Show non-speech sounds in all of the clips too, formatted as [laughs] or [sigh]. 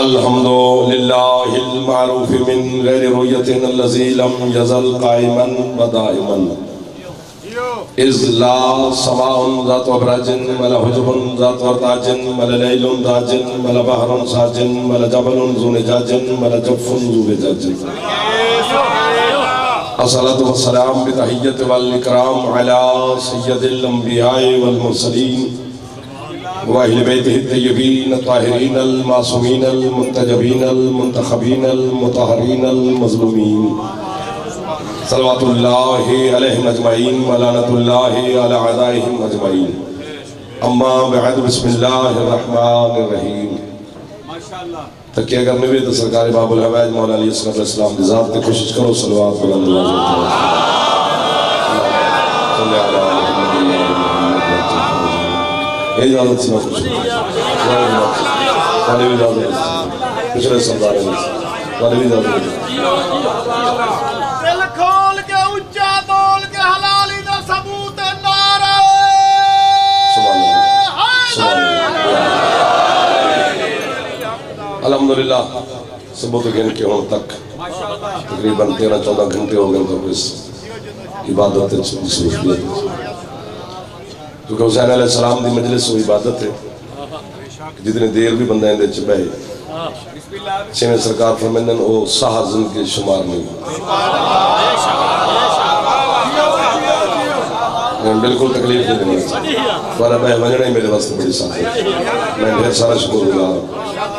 अल्हम्दुलिल्लाहिल मारूफ मिन गैर रुयतिन allazī lam yazal qaiman wa daiman इज़ला समाउन ज़ात वबराजिन मल हुजुबुन ज़ात वरताजिन मल लैलुन दाजिन मल बहरुन साजिन मल जबलुन ज़ुनजाजिन मल जफ़ुन ज़ुबजाजिन अस्सलातु वस्सलाम बितहिय्यत वल इकराम अला सय्यदिल अंबिया वल मुरसलीन व अहले बैतिहि तय्यबीन ताहिरीन अल मासूमीन अल मुंतजबीन अल मुंतखबीन अल मुतहरीन अल मज़लूमीन सलवातुल्लाहि तकिया करने भी तो सरकारी बाबुल हवाज मौलाम इस्लाम की कोशिश करो सलवा पिछले सरदार अल्हम्दुलिल्लाह, सुबह तो गिन के होने तक तकरीबन तेरह चौदह घंटे हो गए तो इस इबादत क्योंकि हुसैन सलाम की मजलिस वो इबादत है। जितनी देर भी बंदा च बहे। छेवें सरकार फरमांदे वो साह ज़िंदगी शुमार नहीं। बिल्कुल तकलीफ़ नहीं देनी पर मैं वजना ही मेरे वास्ते बड़ी साथ मैं ढेर सारा शुक्रगुजार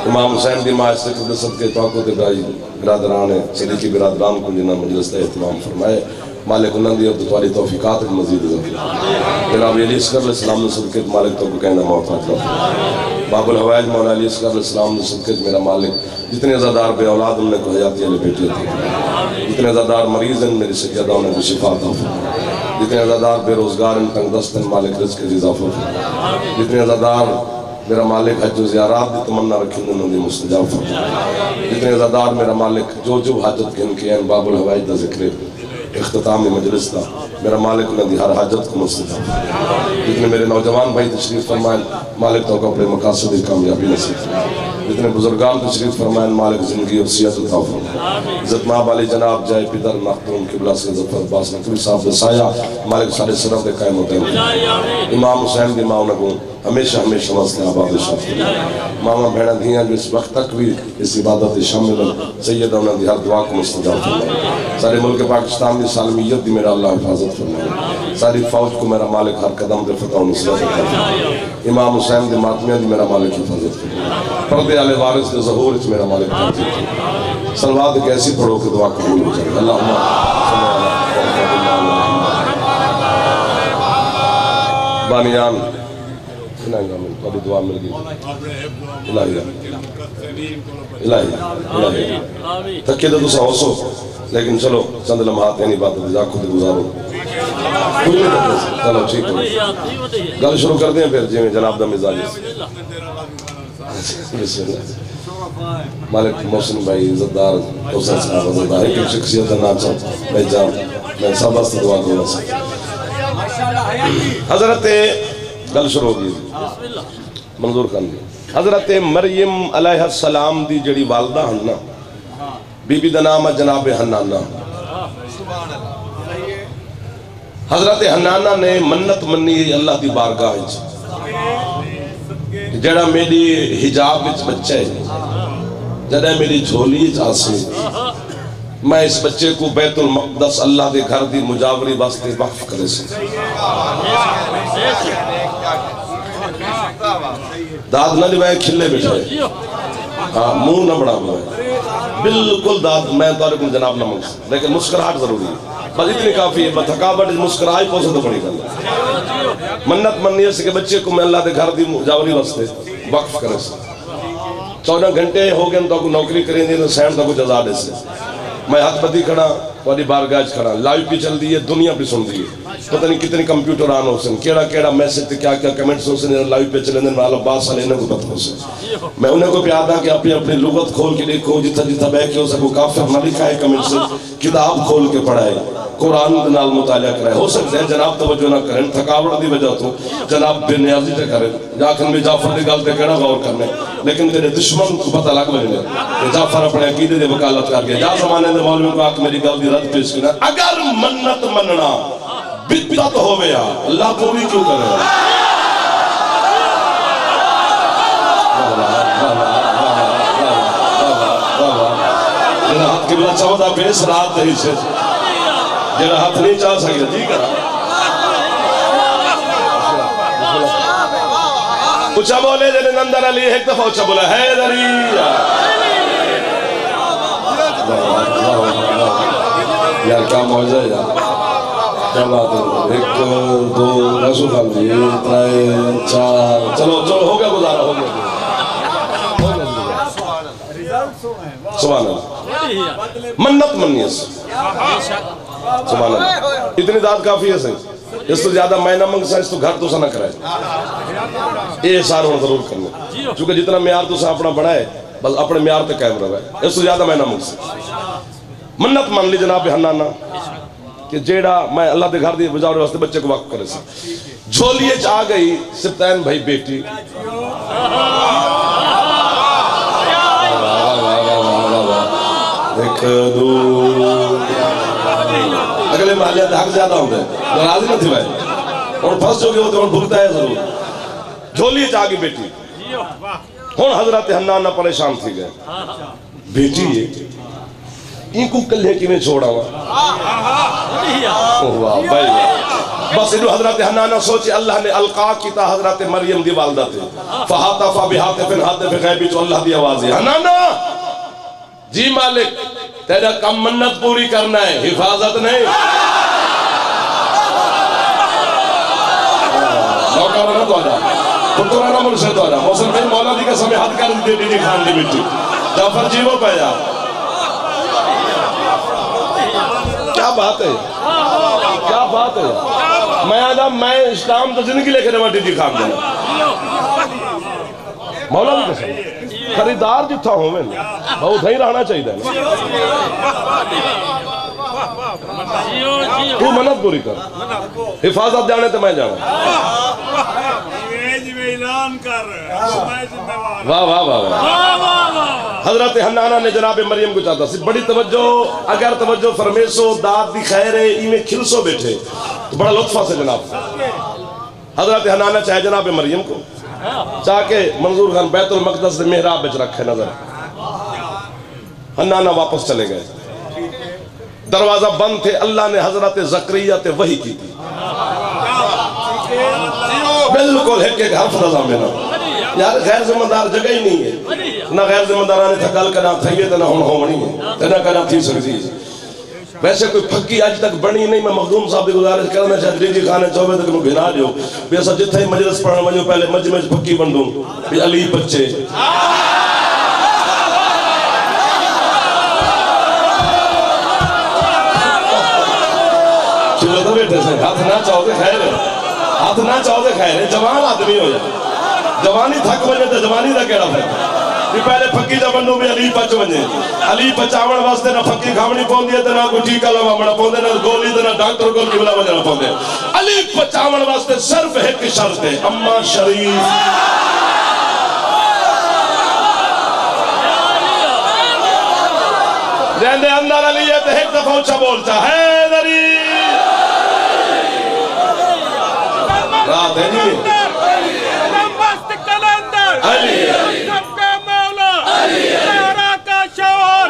इमाम हुसैन की माँ से सद के तोको के भाई बिरादरान है। सदीकी बिरादरान को जिन्हें मजलिस का फरमाए मालिक उन्होंने और तुम्हारी तौफीकात मजीद जनाब अली असगर सलाम ने सदके मालिक तो कहना मोहताज बाबुल हवाज मौला अली असगर सलाम ने सदके मेरा मालिक, जितने अजादार बे औलाद उनने को हयाती वाले बेटे थे। जितने अजादार मरीज़ हैं, मेरी सैदा उन्हें को शिफा था जितने अजादार बेरोजगार इन तंगदस्त मालिक रिस्क इजाफा जितने अजादार मेरा मालिक हज ज़ियारात की तमन्ना रखी उन्होंने मुस्तजाब जितने अजादार मेरा मालिक जो जो हाजत गिन के हैं, बाबुल हवाज का ज़िक्र अख्ताम मजलिस का मेरा मालिक उन्होंने हर हाजत को मुस्तजाब जितने मेरे नौजवान भाई तशरीफ़ फरमाए, मालिक तो अपने मकासद की कामयाबी नसीब जितने बुजुर्गान तशरीफ़ फरमाए, मालिक ज़िंदगी और सियात इज़्ज़त माँ वाले जनाब जय पितर मखदूम, किबला से ज़फ़र अब्बास नकवी साहब दसाया, मालिक सारे सिरफ के कायम होते हैं। इमाम हुसैन की माँ उनको हमेशा हमेशा वास्ते आबाद मामा भेड़ा धियाँ जो इस वक्त तक भी इस इबादत शामिल सैयद उन्होंने हर दुआ को मुस्तजाब फरमाए। सारे मुल्क पाकिस्तान की सालमियत की मेरा अल्लाह हिफाजत फरमाए। सारी फौज को मेरा मालिक हर कदम पे फतह नसरत इमाम हुसैन के मातमिया की मेरा मालिक हिफाजत फरमाए। पर्दे वाले वारिस के जहूर मेरा मालिक सलवाद कैसी पढ़ो कि दुआ कबूल हो जाए। अल्लाह बानियान थोड़ी दुआ मिल गई इलाही इलाही इलाही थके तो तुम हौसो लेकिन चलो चंद लम्हात यानी बात जा खुद गुजारो चलो ठीक है गल शुरू करते हैं फिर जिम्मे जनाब का मिजाज मालिक मोहसिन भाई इज्जतदार हुसैन साहब इज्जतदार एक शख्सियत का नाम था मैं जान मैं सब दुआ करूँगा हज़रत गल शुरू हो गई। मंजूर कर दी हज़रत मरियम अलैहिस्सलाम दी जड़ी वालदा हन ना, बीबी का नाम है जनाब हनाना हज़रत हनाना ने मन्नत मनी अल्लाह की बारगाह जड़ा मेरी हिजाब बच्चा है जड़ा मेरी झोली आसे मैं इस बच्चे को बैतुल मकदस अल्लाह के घर की मुजावरी वास्ते वक्फ करे दाद न दिवाए खिले बैठे। हाँ मुँह न हुआ बिल्कुल दाद, मैं तारे को जनाब न मंग लेकिन मुस्कुराहट ज़रूरी है। बस इतनी काफ़ी है थकावट मुस्कुराई पहुँचे तो बड़ी गल मन्नत मन्नी से बच्चे को मैं अल्लाह के घर की मुजावरी वास्ते वक्फ करे चौदह घंटे हो गए तो नौकरी करेंगे सैन का कुछ आज़ाद है मैं हाथ बदी खड़ा थोड़ी बारगाह खड़ा लाइव भी चल रही है, दुनिया भी सुन रही है। पता नहीं कितने कंप्यूटर ऑन हो सन केड़ा केड़ा मैसेज क्या क्या कमेंट्स हो सन लाइव पे चले वाला बात साल, इन्हें को पता हो सन मैं उन्हें को प्यार कि अपनी अपनी लुगत खोल के देखो, जितना जितना के हो सको काफ़ी ना लिखा है कमेंट से, किताब खोल के पढ़ाए, कुरान के नाल मुताला कराए। हो सकता है जनाब तवज्जो ना करें, थकावट की वजह तो जनाब बेनियाजी ते करें। जाखन में जाफ़र की गल केड़ा गौर करने लेकिन तेरे दुश्मन को पता लग वजने जाफ़र अपने अकीदे की वकालत कर गया। जा जमाने दे मौलवी को आख, मेरी गल की रद्द पेश करना अगर मन्नत मनना बिदत होवे आ अल्लाह पूरी क्यों करे? जेड़ा हाथ किबला चाहता बेस रात दे से जेड़ा हाथ नहीं चाह सकता जी करा ऊँचा बोले जेने नंदन अली एक दफ़ा ऊँचा बोला है दरिया यार क्या मौजा है यार। क्या बात है। एक, दो रसू खान जी त्रै चार। चलो चलो, हो गया गुजारा, हो गया। मन्नत मन्नी सुभान अल्लाह। इतनी दाद काफ़ी है, सही। इस तो ज़्यादा मैं ना मंग इस तो घर तो ना कराए। ये सार होना ज़रूर करना। क्योंकि जितना म्यार तो अपना बड़ा है, बस अपने म्यार तक कायम रहे। इस तो ज़्यादा मैं ना मंग मन्नत मान ली जनाब हनाना कि जेड़ा मैं अल्लाह के घर दी गुजारे वास्ते बच्चे को वक्त करे झोलिए च आ गई सिप्तैन भाई बेटी। अगले का हक ज़्यादा होता है नाराज़ नहीं थी भाई और फंस जो गए भुगता है ज़रूर। झोली च आ गई बेटी। हूँ हज़रत हन्ना परेशान थी गए। बेटी इनको कल्हे किवें छोड़ावा ओह, वाह भाई। बस इन्हों हज़रत हन्ना सोचे, अल्लाह ने अलका किता हज़रत मरियम दी वालदा थे फहाता फा बिहाते फिन हाते फिन गैबी तो अल्लाह दी आवाज़ है। हन्ना जी मालिक, तेरा कम मन्नत पूरी करना है, हिफाजत नहीं। मौका ना तो आजा पुत्रा ना तो आजा मौसम भाई मौला दी का समय हाथ कर दे दी खान दी मिट्टी। जाफ़र जीवो पे जा क्या बात है। क्या बात है? मैं आजा मैं इस्लाम तो ज़िंदगी लेके डी खान देना मौला दी कसम खरीदार जिथा हो मैं बहुत ही रहना चाहिए तू मन्नत पूरी कर। हिफाजत जाने तो मैं जाना ऐलान कर। वाह वाह वाह वाह। हज़रत हन्नाना ने जनाब मरियम को चाहता सी बड़ी तवज्जो अगर तवज्जो फरमेशो दाद दी खैर है इमे खिलसो बैठे। तो बड़ा लुत्फा से जनाब। हज़रत हन्नाना चाहे जनाब मरियम को। चाह के मंजूर खान बैतुल मकदस से मेहराब बिच रखे नज़र। हन्नाना वापस चले गए। दरवाज़ा बंद थे अल्लाह ने हज़रत जक्रिया ते वही की थी। बिल्कुल है के हर्फ रजा में ना यार गैर जिम्मेदार जगह ही नहीं है। ना गैर जिम्मेदार ने गल करा थी है ना हुन होनी है तो ना करा थी सकती है वैसे कोई फक्की अज तक बनी नहीं, मैं मखदूम साहब की गुजारिश करना चाहती जी खाने चौबे तक मैं गिना दियो भी असा जिथे मजलिस पढ़न वजो पहले मज में फक्की बन दूँ भी अली बच्चे। हाथ ना चाहो तो खैर। हाथ ना चाहो तो खैर। जवान आदमी हो जाए। जवानी थक वजे तो जवानी का केड़ा भी पहले फक्की जा बंदो भी अली पच वजे अली पचावण वास्ते ना फक्की खावनी पौंदी है ना कोई टीका लवावना पौंदे, ना गोली तो ना डॉक्टर को किबला वजना पौंदे अली पचावण वास्ते सिर्फ़ एक शर्त है, अम्मा शरीफ। रहंदे अंदर अली है तो एक दफ़ा ऊँचा बोलता है दरी है मस्त कलंदर। सबका मौला। सारा का शोर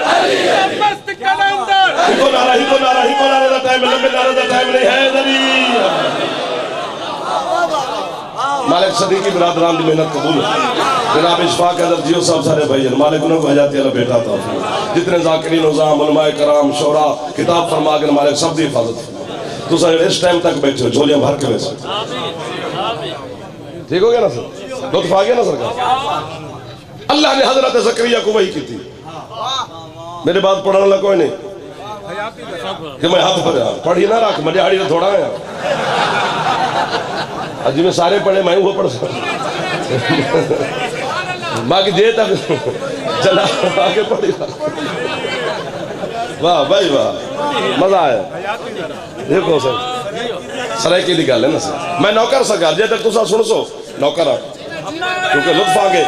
मस्त कलंदर। हिको नारा हिको नारा हिको नारे का टाइम लंबे नारे का टाइम नहीं है दरी मालिक सदीकी बिरादरान की मेहनत कबूल जनाब इशफाक अदर जियो साहब सारे भाई मालिक उन्होंने हजाती अल्लाह बेटा था। जितने जाकिरीन उजाम उलमाए कराम शोरा किताब फरमा के मालिक सब की हिफाजत। तुसा इस टाइम तक बैठे हो झोलियाँ भर के वैसे ठीक हो गया ना सर? लुत्फ आ गया ना सरकार? अल्लाह ने हज़रत जकरिया को वही की थी। मेरे बाद पढ़ने वाला कोई नहीं। कि मैं हाथ पर पढ़ी ना रख, मैं दिहाड़ी थोड़ा है अजी में सारे पढ़े, मैं वो पढ़ सकता बाकी जे तक चला, आगे पढ़ी वाह, भाई वाह, मज़ा आया। देखो सर। सराइकी की गल है ना सर। मैं नौकर सा गल जे तक तुसा सुन सो नौकर आ। क्योंकि लुत्फ आ गए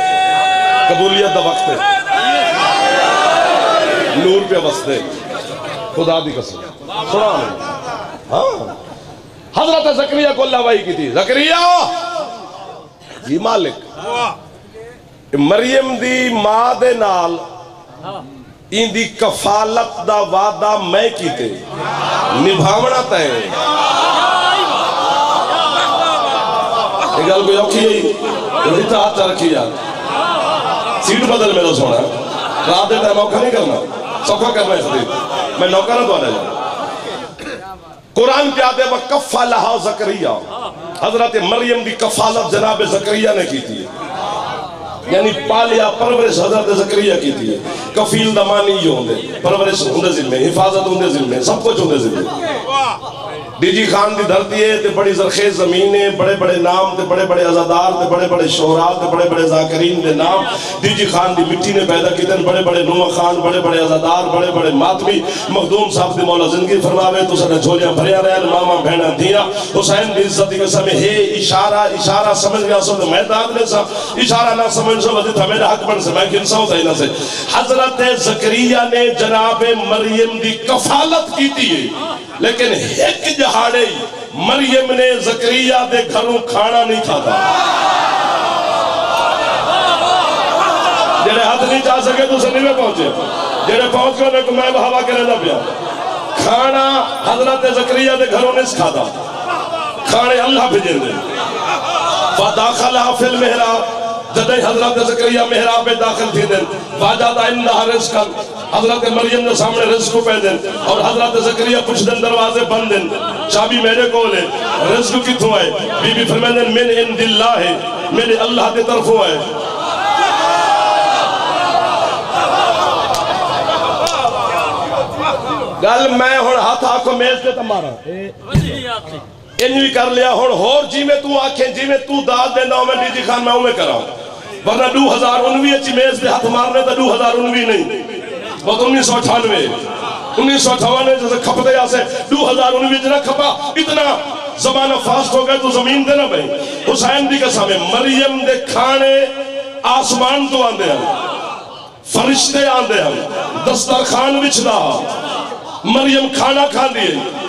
कबूलियत का वक्त है। नूर पे वसते खुदा दी कसम। सुना हाँ। हज़रत जकरिया को वाही की थी। जकरिया! जी मालिक। मरियम दी माँ दे नाल इंदी कफालत दा वादा मैं कीते। निभावना तय। गल कोई औखी है तो हाथ रखी यार सीट बदल मेरा सोना। रात दे टाइम औखा नहीं करना। सौखा करना है इसलिए मैं नौकर हूँ तुम्हारा कुरान क्या दे कफा लहा जकरिया। हज़रत मरियम की कफालत जनाब जकरिया ने की थी यानी पालिया परवरिश हज़रत जकरिया की थी। कफील दमानी जो होंगे परवरिश होंगे जिम्मे, हिफाजत होंगे जिम्मे, सब कुछ होंगे जिम्मे। डीजी खान की धरती है बड़ी जरखेज ज़मीन है, बड़े बड़े नाम, ते बड़े बड़े अजादार, ते बड़े बड़े शोहरात, ते बड़े बड़े जाकरीन दे नाम। डीजी खान की मिट्टी ने पैदा किए बड़े बड़े नुआ खान, बड़े बड़े अजादार, बड़े बड़े मातमी। मखदूम साहब की मौला ज़िंदगी फरमावे तो साडे झोलियाँ भरिया रहन, मामा बहना दिया हुसैन की इज़्ज़त के समय हे इशारा इशारा समझ गया सो तो मैं सा। इशारा ना समझ सो वजह था मेरा हक बन से, मैं किन सौ था से। हज़रत जकरिया ने जनाब मरियम की कफालत की थी लेकिन एक जहाड़े ही मरियम ने जकरिया दे घरों खाना नहीं खाता। जेड़े हाथ नहीं जा सके तो नहीं पहुँचे। जेड़े पहुँच गए उन्हें मैं हवा के रहना पिया। खाना हज़रत जकरिया दे घरों नहीं खाता खाने अल्लाह भेजे दे। फदाखला फिल मेहराब जदे हज़रत जकरिया मेहराब में दाखिल थी दिन वाजादा इंदा रिस्कन हज़रत मरियम ने सामने रिस्क पे दिन और हज़रत जकरिया कुछ दिन दरवाजे बंद दिन। चाबी मेरे को ले रिस्क किथों है बीबी फरमांदे मिन इन दिल्ला है, मेरे अल्लाह की तरफों है गल मैं हुन हाथ आखो मेज त मारा। कर लिया। हुन होर जिवें तू आखे तू देना खान, मैं करा। वरना हज़ार मेज मारने तो हज़ार नहीं। उन्नीस सौ अठानवे। उन्नीस सौ अठानवे जैसे खपते आसे हज़ार खपा। इतना जमाना फास्ट हो गया ज़मीन देना भाई। हुसैन है, मरियम खाने आसमान तो आंदे हैं फरिश्ते आंदे हैं दस्तरखान विछदा मरियम खाना खांदी है।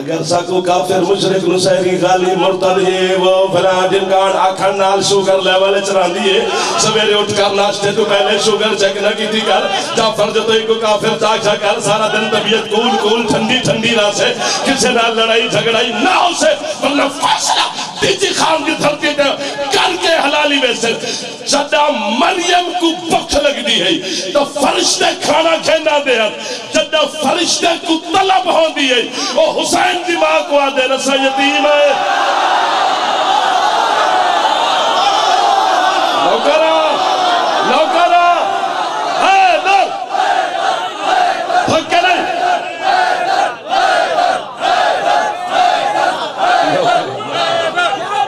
अगर साको काफिर मुशरिक नुसैरी गाली मुर्तद ये वो फला गाड आखन नाल शुगर लेवल चरांदी है। सवेरे उठ कर नाश्ते तो पहले शुगर चेक न कीती कर ता फ़र्ज़ तो को काफिर चाक चाक कर, सारा दिन तबीयत कूल कूल ठंडी ठंडी ना से किसी नाल लड़ाई झगड़ाई ना हो से, वरना फैसला खान की धरती पे करके हलाली में से जदा मरियम को भूख लगदी है। तो फरिश्ते खाना खेना दे जदा फरिश्ते को तलब होती है। ओ हुसैन की माँ को आदे रसा यतीम। है नौकरा है दर भक्के नहीं ना ना ना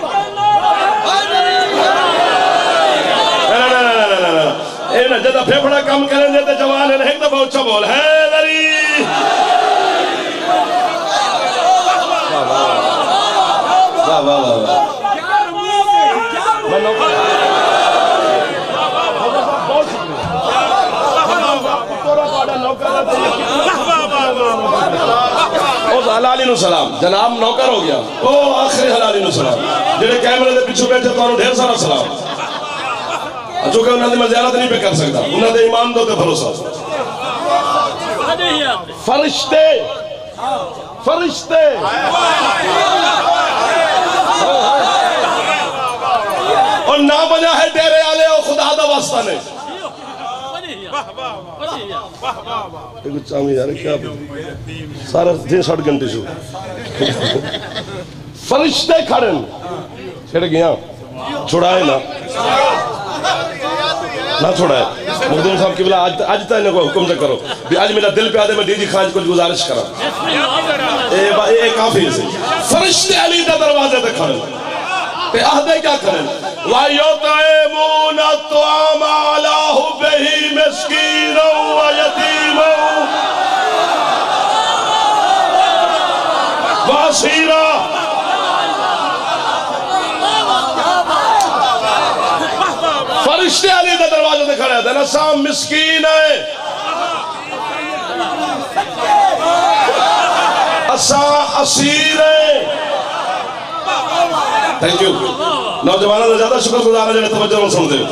ना ना ना ए ना जदा फेफड़ा कम करन जवान एक दफ़ा उच्चा बोल है सलाम। जनाब, नौकर हो गया। ओ, आखिरी हलाली सलाम। जेडे कैमरे के पिछू बैठे तो ढेर सारा सलाम। जो कि उन्होंने मैं जियारत नहीं पे कर सकता उन्होंने ईमान दो ते भरोसा फरिश्ते फरिश्ते। और ना बना है डेरे आले और खुदा दा वास्ता ने देखो चामी यार, क्या सारा दिन साठ घंटे से। फरिश्ते खड़े छिड़ गया। छुड़ाए ना। ना छुड़ाए। मखदूम साहब की बोला आज आज तक इन्हें हुक्म से करो। भी आज मेरा दिल पे आते मैं डीजी खान को गुजारिश करा ए भाई ए काफ़ी से। फरिश्ते अली का दरवाजे पे खड़े ते आदे क्या करें वा युतैमून अतआम अला हुबही मिस्कीन व यतीम। वासीरा के दरवाजे ते खड़े थे ना मिस्कीन है। असा असीर है। थैंक यू नौजवानों का ज़्यादा शुक्रगुजार है जेह्ड़े तवज्जो नाल हो।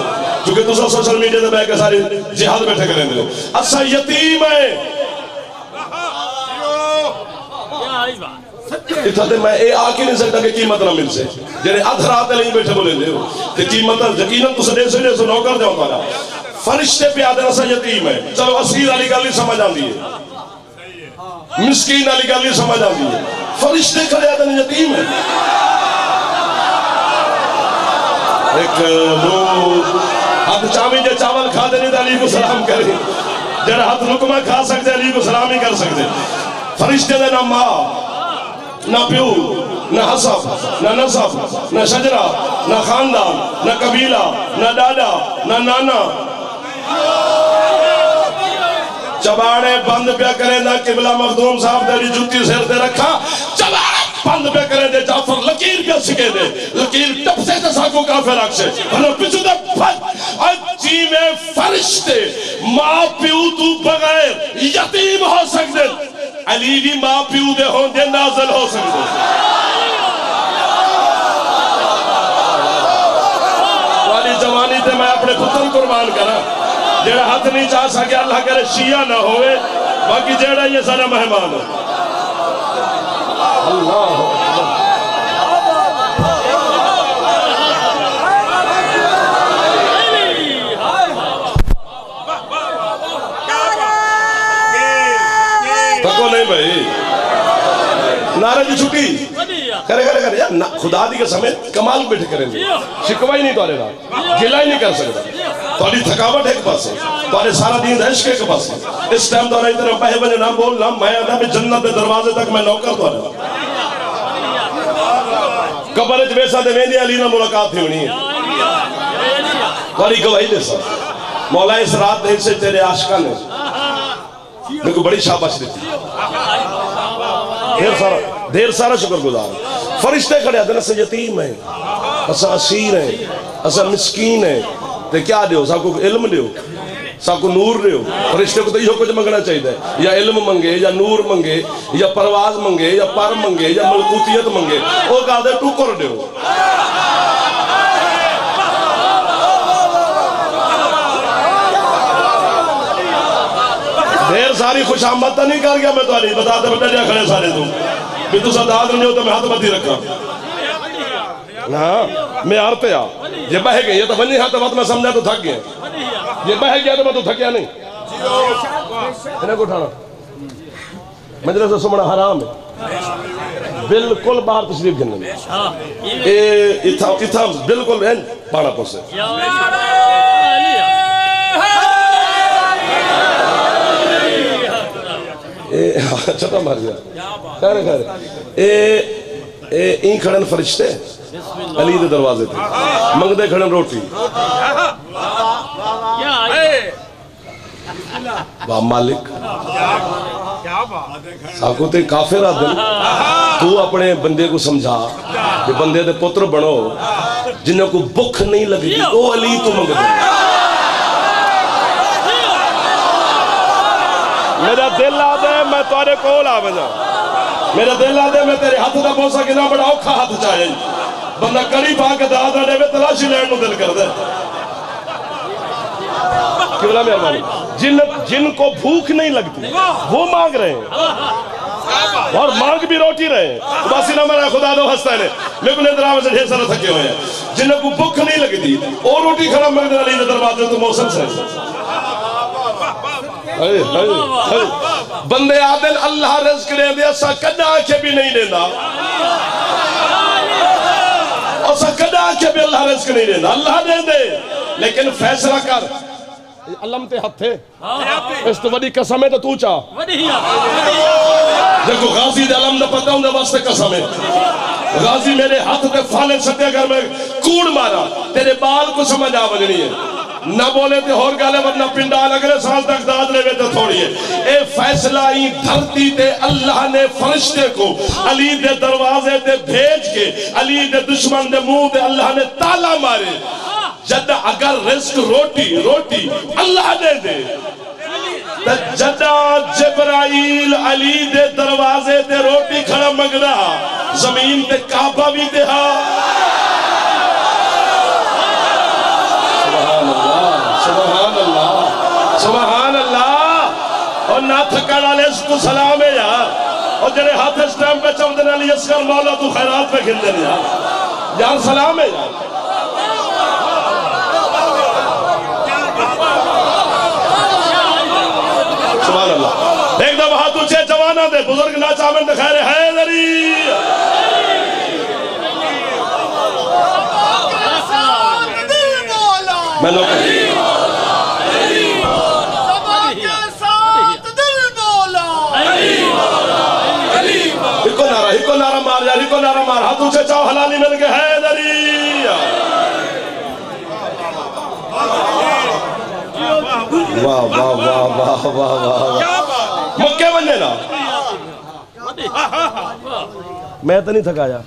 क्योंकि तुम सोशल मीडिया ते बैठ के सारी जिहाद बैठे करेंदे हो। असा यतीम है। इतना ते मैं ये आके नहीं सकता कि कीमत ना मिल से जेड़े अध रात लिए बैठे बोले हो ते कीमत यकीनन तुस दे सो सो नौकर दो तुम्हारा फरिश्ते पे आदर असा यतीम है। चलो, असीर वाली गल समझ आती है। मिस्कीन वाली गल ही समझ आती है। फरिश्ते खड़े आदर यतीम है। एक लोग हाथ चावी जे चावल खा देने अली को सलाम करे। जरा हाथ लुकमा खा सकते अली को सलाम कर सकते फरिश्ते दे ना माँ। ना प्यो ना हसब ना नसब ना शजरा ना खानदान ना कबीला ना दादा ना नाना चबाड़े बंद पे करे ना किबला मखदूम साहब, तेरी जुत्ती सिर ते रखा। चबाड़े बंद पे करे दे, जाफ़र लकीर पे सिके दे। लकीर टप से ते साको काफे रख से भलो पिछु दे फट। और जी में फरिश्ते, माँ, प्यो, तू बगैर यतीम हो सकते। अली भी माँ प्यो दे हो सकते वाली जवानी ते मैं अपने पुत्र कुर्बान करा। जरा हथ नहीं चाह सके, अल्लाह करे शिया ना होवे। बाकी जेड़ा ये मेहमान अल्लाह थको नहीं भाई। नारे की छुट्टी। करे करे करे। यार, ना- खुदा दी कसम है कमाल बैठे करेंगे। शिकवा ही नहीं नाल। गिला ही नहीं कर सकता तोरी थकावट एक पासे। तोरे सारा दिन इश्क एक पासे। इस टाइम तोरा इधर पहे बने ना बोल, ना मैं आदा भी जन्नत दे दरवाजे तक मैं नौकर तोरे कबर च वेसा ते वेंदे अली ना मुलाकात थी होनी है। तोरी गवाही दे सब मौला, इस रात दिन से तेरे आशिका ने मेरे को बड़ी शाबाश देती ढेर सारा ढेर सारा शुक्रगुजार फरिश्ते खड़े आते अस यतीम है। अस असीर है, अस मिसकीन है। ते क्या दियो साको इल्म दियो साको नूर दियो फरिश्ते को तो यो कुछ मंगना चाहिए या इल्म मंगे, या नूर मंगे, या परवाज मंगे, या पर मंगे, या मलकूतियत मंगे। वो कहा टुकर दियो ढेर सारी खुशामद तो नहीं कर गया, मैं तुम्हारी बता दे बेटा जा खड़े सारे तुम भी तू सदाद नहीं हो तो मैं हाथ मत रखा। मैं हार पे आ। ये बह गई ये तो बनी हाथ मत मैं समझा तो थक गया। ये बह गया तो मैं तो थकिया नहीं। उठाना। मजलिस से सुमना हराम है। बिल्कुल बाहर तशरीफ़ गिनने में। बिल्कुल पाना पोसे छटा [laughs] मार गया। खैर खैर। ई खड़न फरिश्ते? अली दे दरवाजे ते। मंगदे खड़न रोटी। वाह, मालिक। साको ते काफिर आ तू अपने बंदे को समझा कि बंदे दे पुत्र बनो, जिन्हें को भुख नहीं लगती ओ अली, तू मंगदे। मेरा दिल आ दे मैं तुआरे कोल आ मेरा दिल आ दे मैं तेरे हाथ का बोसा किना बड़ा औखा हाथ चाहे बंदा कड़ी पा के दाद देवे तलाशी को दिल कर दे जिन जिनको भूख नहीं लगती, वो मांग रहे हैं। और मांग भी रोटी रहे बासी ना खुदा दो हंसता है लेकिन से ढेर सारे थके हुए हैं। जिनको भूख नहीं लगती और रोटी खड़ा मंगने वाली दरवाजे तो मौसम से। बंदे आदिल अल्लाह रिस्क दे असा कदा आखे भी नहीं देना असा कदा आखे भी अल्लाह रिस्क नहीं देना अल्लाह दे दे लेकिन फैसला कर। अलम ते हथे इस तो बड़ी कसम है तो तू चा। देखो गाजी दे अलम दा पता उनके वास्ते कसम है। गाजी मेरे हाथ ते फाले सटे अगर मैं कूड़ मारा तेरे बाल को समझ आ बजनी है। ना बोले तो होर गल है, वरना पिंडाल अगले साल तक दाद लेवे तो थोड़ी है। ए फैसला ही धरती ते अल्लाह ने फरिश्ते को, अली दे दरवाजे ते भेज के, अली दे दुश्मन दे मुँह ते अल्लाह ने ताला मारे। जद अगर रिस्क रोटी रोटी अल्लाह ने दे जदा जिब्राइल अली दे दरवाजे ते रोटी खड़ा मंगदा, ज़मीन ते काबा भी ते हा सुभान अल्लाह सुभान वाले इसको सलाम है यार। और जड़े हाथ इस टाइम पे चमदन अली असगर मौला, तू खैरात पे खिलते यार। यार, सलाम है यार। हाथ बुज़ुर्ग ना चावन दिखा रहे हैदरी साथ मैं लोग सभा के साथ दिल मौला हिको नारा हिको यार हिको नारा मार। हाथ ऊँचे चाओ हलाली मिल के हैदरी वाह वाह वाह वाह वाह वाह ना। मैं तो नहीं थकाया।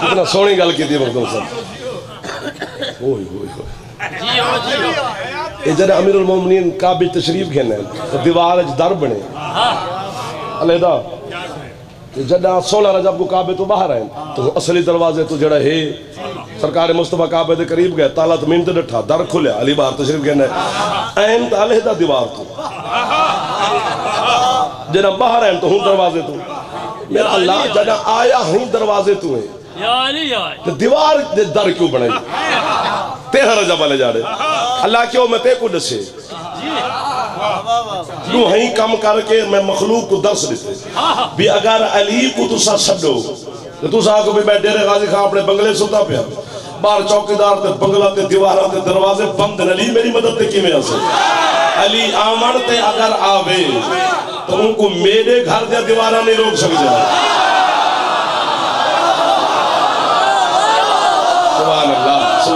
कितना सोहनी गल की मखदूम ओए। जरा अमीरुल मोमिनीन काबिल तशरीफ़ घेने तो दीवार दर बने। अलहदा। ते जदा सोलह रजब को काबे तो बाहर आए। तो असली दरवाजे तो जड़ा है। सरकार मुस्तफ़ा काबे के करीब गए, ताला तो मिनट डठा दर खुलिया अली बाहर तशरीफ़ घेने ऐन तो अलहदा दीवार तो। जरा बाहर आए तो हूँ दरवाजे तो। मेरा अल्लाह जदा आया हूँ दरवाजे तू है। अली या ते दीवार दर क्यों बनाई तेरह रजा वाले जा रहे। अल्लाह क्यों मैं ते को दसे? तू हई कम करके मैं मखलूक को दस देते। भी अगर अली को तुसा छड़ो तो तुसा को भी मैं डेरे गाजी खां अपने बंगले सुता पिया। बाहर चौकीदार ते बंगला ते दीवारा ते दरवाजे बंद अली मेरी मदद ते किवें आसे? अली आमन ते अगर आवे तो उनको मेरे घर दे दीवारा नहीं रोक सकते सुभान अल्लाह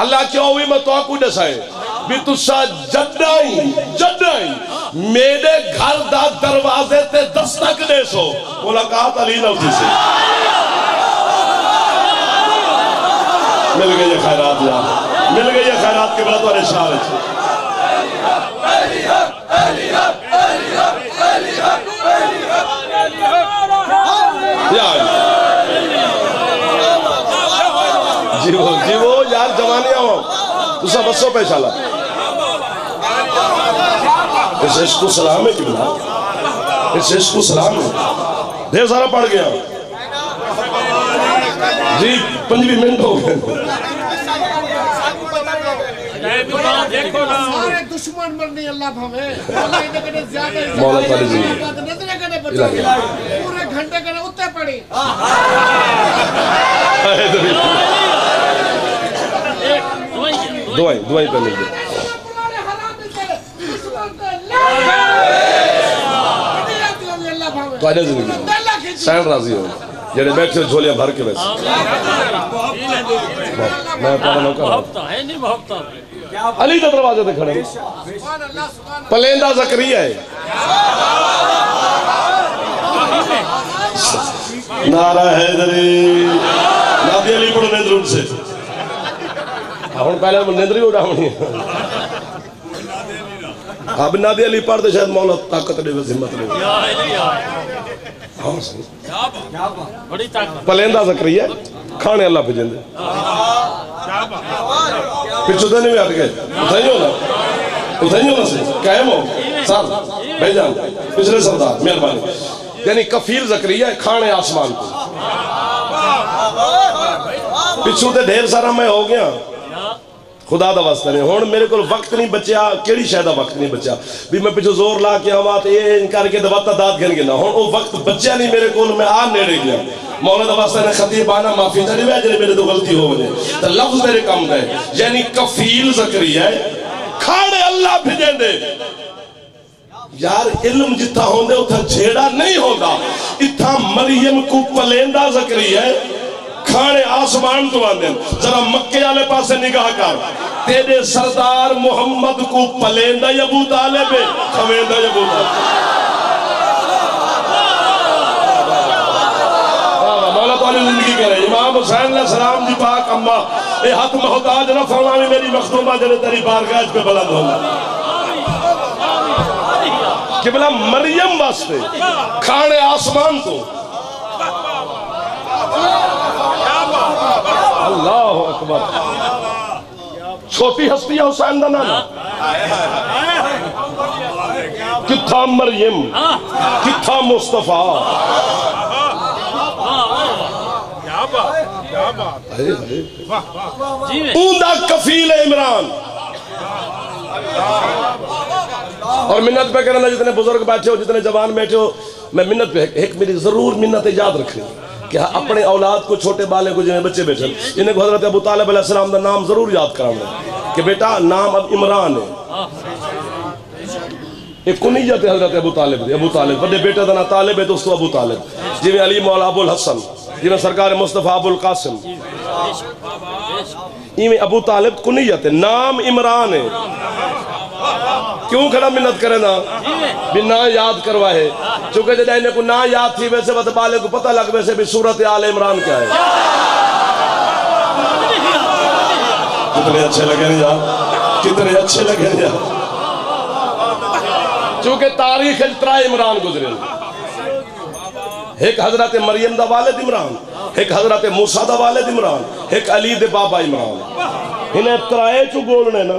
अल्लाह हुई मैं तो आपको दसाए भी तुसा जड्डाई जड्डाई। मेरे घर दा दरवाजे ते दस्तक दे सो। मुलाकात अली नवजी से। मिल गई ये खैरात, यार। मिल गई ये खैरात के बाद तुम्हारे शार यार जीवो जीवो यार जवानी आओ तुसा बसो पैसाला इस इश्क सलाम है किबला इस इश्क सलाम है ढेर सारा पड़ गया जी पंजी मिनट हो गए देखो ना सारे दुश्मन मरने अल्लाह भवे इने कने ज़्यादा मौला ताली जी। नज़र कने बचा पूरे घंटे कने उत्ते पड़ी दुआई दुआई करे भवे तो हो भर के मैं है अली दरवाजे खड़े पलेंदा जकरिया है नारा नेंद्र से ਹੁਣ ਪਹਿਲਾਂ ਮਨਿੰਦਰ ਹੀ ਉਡਾਉਣੀ अब नादे अली पढ़ते शायद मौला ताकत दे हिम्मत दे पलेंदा जकरिया खाने अल्लाह भेजेंदे पिछो तो नहीं हट गए उठाई होना उठाई होना से कायम पिछले सरदार मेहरबानी यानी कफीर जकरिया खाने आसमान को पिछू तो ढेर सारा मैं हो गया खुदा का वास्ता नहीं। हूँ मेरे को वक्त नहीं बचा कि शायद वक्त नहीं बचा भी मैं पिछले ज़ोर ला के आवा तो ये करके दबाता दाद गिन गिना। हूँ वो वक्त बचा नहीं मेरे को मैं आ नेड़े गया तो जेड़ा नहीं जरे मेरे नहीं होगा इथा मरियम को पलेंदा जकरी है। खाने आसमान तो आंदे जरा मक्के वाले पासे निगाह कर। तेरे सरदार मोहम्मद को पलेंदा अबू तालिब है, खवेंदा अबू तालिब मौला ताली ज़िंदगी करे। इमाम हुसैन सलाम जी पाक अम्मा। ये हथ मोहताज न भी मेरी मखदूमा जने तेरी बारगाह पे बुलंद होगा किबला मरियम वास्ते खाने आसमान तो अल्लाह अकबर छोटी हस्ती है हुसैन का नाम किथा मरियम किथा मुस्तफ़ा ऊंदा कफील इमरान और मिन्नत पे करना जितने बुज़ुर्ग बैठे हो जितने जवान बैठे हो मैं मिन्नत पे एक मेरी ज़रूर मिन्नत याद रखनी कि अपने औलाद को छोटे बाले को जिन्हें बच्चे बैठे इन्हें हज़रत अबू तालिब का नाम ज़रूर याद कराना कि बेटा, नाम अब इमरान है। एक कुनीयत है हज़रत अबू तालिब अबू तालिब, बड़े बेटे का ना तालिब है, दोस्तों अबू तालिब। जिवें अली मौला अबुल हसन जिवें सरकार मुस्तफ़ा अबुल कासिम। इवें अबू तालिब कुनीयत है, नाम इमरान है। क्यों खड़ा मिन्नत करे ना? भी ना याद करवाए चूँकि जब इन्हें को ना याद थी वैसे बत बाले को पता लग वैसे भी सूरत आल इमरान क्या है। कितने अच्छे लगे ना यार। कितने अच्छे लगे ना यार। चूँकि तारीख त्रा इमरान गुजरे। एक हज़रत मरियम दा वालिद इमरान एक हज़रत मूसा दा वालिद इमरान एक अली दे बाबा इमरान। इन्हें त्राए चू बोलने ना।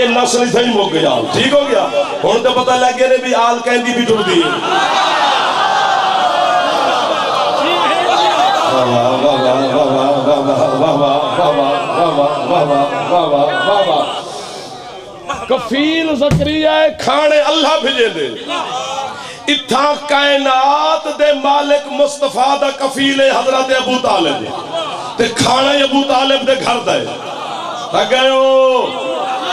ये नस्ल इतना ही मुक गया। ठीक हो गया? हूँ तो पता लग गया भी आल कहती भी टुटती है कफील जकरिया खाने अल्लाह भेजे दे। इथा कायनात दे मालिक मुस्तफ़ा दा कफील है, हज़रत अबू तालिब। ते खाने अबू तालिब दे घर दा है। ता गयो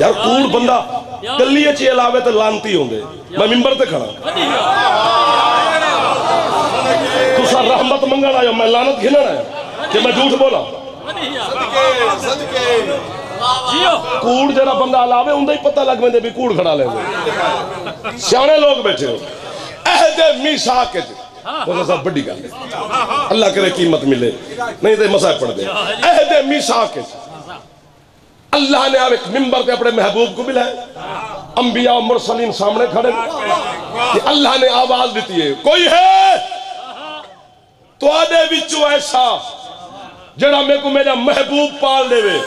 ਯਾਰ ਕੂਲ ਬੰਦਾ ਗੱਲੀ 'ਚ ਇਲਾਵੇ ਤੇ ਲਾਂਤੀ ਹੁੰਦੇ ਮੈਂ ਮਿੰਬਰ ਤੇ ਖੜਾ ਤੁਸੀਂ ਰਹਿਮਤ ਮੰਗਣ मैं लानत ਲਾਨਤ ਖਿਲਣ ਆਇਆ ਕਿ ਮੈਂ ਝੂਠ कूड़ जरा बंदा अलावे उन्हें ही पता लग पे भी कूड़ खड़ा लेंगे सियाने लोग बैठे हो। के हाँ। अल्लाह करे कीमत मिले। नहीं तो मसा पड़ अल्लाह ने आप एक मिंबर पे अपने महबूब को मिलाया अंबिया मुरसलीन सामने खड़े अल्लाह ने आवाज़ दी है कोई है तो बिचो ऐसा जरा मेरे को मेरा महबूब पाल देवे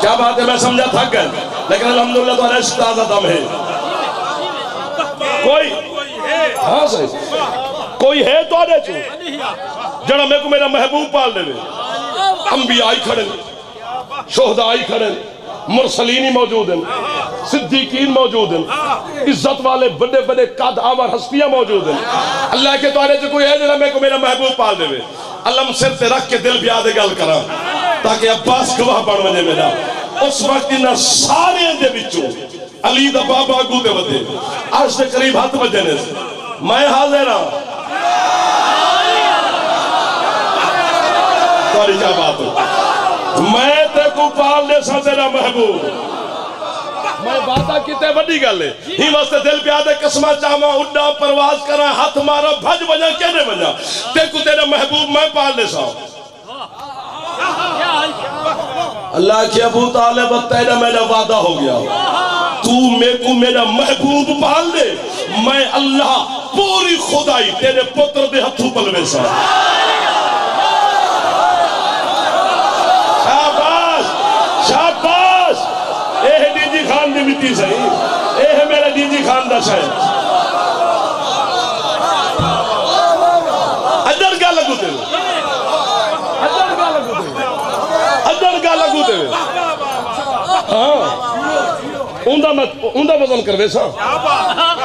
क्या बात है मैं समझा थक गए लेकिन अलहमदुल्ला तुम्हारा इस दम है कोई हाँ सही कोई है तो आने चो? जना मेरे को मेरा महबूब पाल देवे। अंबिया आई खड़े शोहदा आई खड़े मुरसलीन ही मौजूद हैं सिद्दीकीन मौजूद हैं इज़्ज़त वाले बड़े बड़े कद आवर हस्तियाँ मौजूद हैं अल्लाह के तौरे से कोई है जरा मेरे को मेरा महबूब पाल देवे? अलम सिर से रख के दिल भी आदे गल करा, ताकि अब्बास गवाह बन वजे मेरा। उस वक्त इन सारे दे विचों अली दा बाबा अगू दे वधे आज दे करीब हाथ बजे ने। मैं हाजिर हाँ। तुम्हारी क्या बात है? मैं ते को पाल ले सा तेरा महबूब। मैं वादा किते वड्डी गल है। ही वास्ते दिल प्यार दे कसमा चावा उड्डा परवाज करा हाथ मारा भज वजा केने वजा ते को तेरा महबूब मैं पाल ले सा अल्लाह के अबू तालिब तेरा मेरा वादा हो गया। तू मेरे को मेरा महबूब पाल दे। मैं अल्लाह पूरी खुदाई तेरे पुत्र दे हथों पलवे सा शाबाश शाबाश ए है डीजी खान दी मिट्टी सही ए है मेरा डीजी खान दा शायद अदर गा लगू ते अदर गा लगू ते अदर गा लगू ते हाँ उंदा मैं उंदा वज़न करवे सा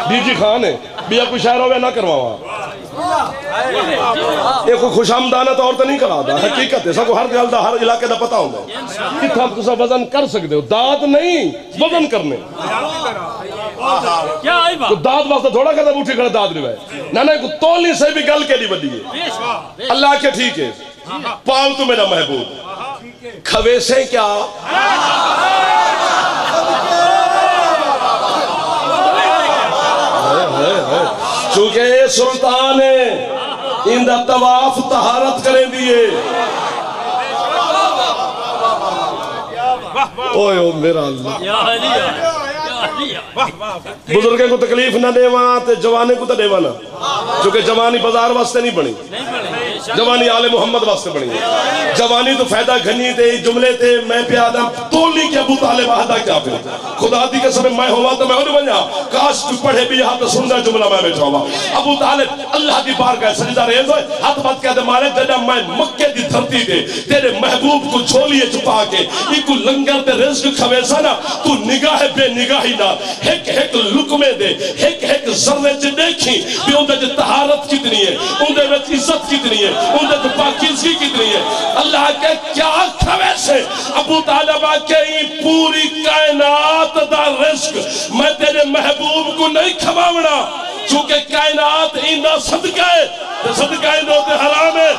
डीजी खान है बिया कोई शहर होवे ना करवावा ये कोई खुशामदाना तौर तो नहीं कराता हकीकत है सबको हर गल दा हर इलाके दा पता होंदा किथा तुसा वज़न कर सकते हो? दात नहीं वज़न करने। तो बात वास्ते थोड़ा कदम उठी खड़ा दात नहीं ना ना को से भी गल केडी बड़ी है। बेश बेश अल्लाह के ठीक है। पाल तू मेरा महबूब। खवेसे क्या? चूँकि ये सुल्तान है इंदा तवाफ तहारत करें दिए ओए ओ मेरा बुज़ुर्गों को तकलीफ़ ना देवा ते जवाने को तो देवा ना क्योंकि जवानी बाज़ार वास्ते नहीं बनी। जवानी आले मोहम्मद वास्ते बनी है। जवानी तो फ़ायदा घनी थे जुमले थे मैं प्यादा तोली के अबू ताले वाहदा क्या फिर खुदा दी कसम, मैं हुआ तो मैं और बना काश तू पढ़े भी यहाँ तो सुंदर जुमला मैं बैठा हुआ। अबू ताले अल्लाह की बार का सजदा रेज होए हाथ मत दे मारे जदा मैं मक्के दी धरती पे तेरे महबूब को झोलिए छुपा के, इको लंगर ते रिज्क खवेसा ना, तू निगाह बेनिगाही ना। एक एक लुकमे दे एक एक जर्रे च देखी, भी उनदे च तहारत कितनी है उनदे विच इज़्ज़त कितनी है। उनदे च पाकीज़गी कितनी है। अल्लाह के क्या खवेसे अबू तालबा के पूरी कायनात का रिस्क मैं तेरे महबूब को नहीं खवावना चूँकि कायनात इना सदका है सदका इन हराम है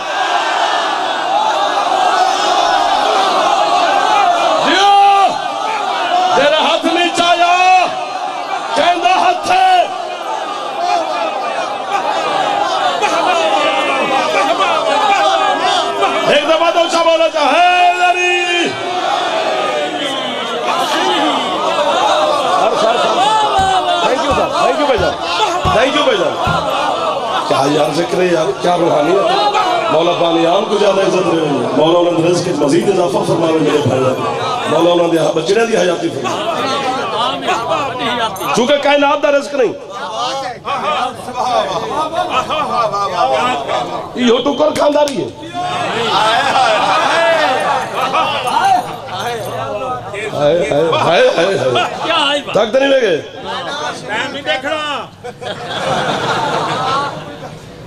जियो तेरा हाथ नहीं चाया कहना हाथ है एक दफ़ा तो ऊँचा बोला था Haidari thank you sir thank you भाईजान थैंक यू भाईजान क्या यार ज़िक्र है यार क्या रूहानियत है? मौला पानियान को ज़्यादा इज़्ज़त दे मौला उन्होंने रिज्क में मजीद इजाफा फरमावे मेरे भाई। मौला उन्होंने बच्चे दी हयाती फरमावे। चूँकि कायनात दा रिज्क नहीं। यो टुकर खानदारी है? हाय हाय हाय हाय हाय। क्या आई बात थक तो नहीं लगे?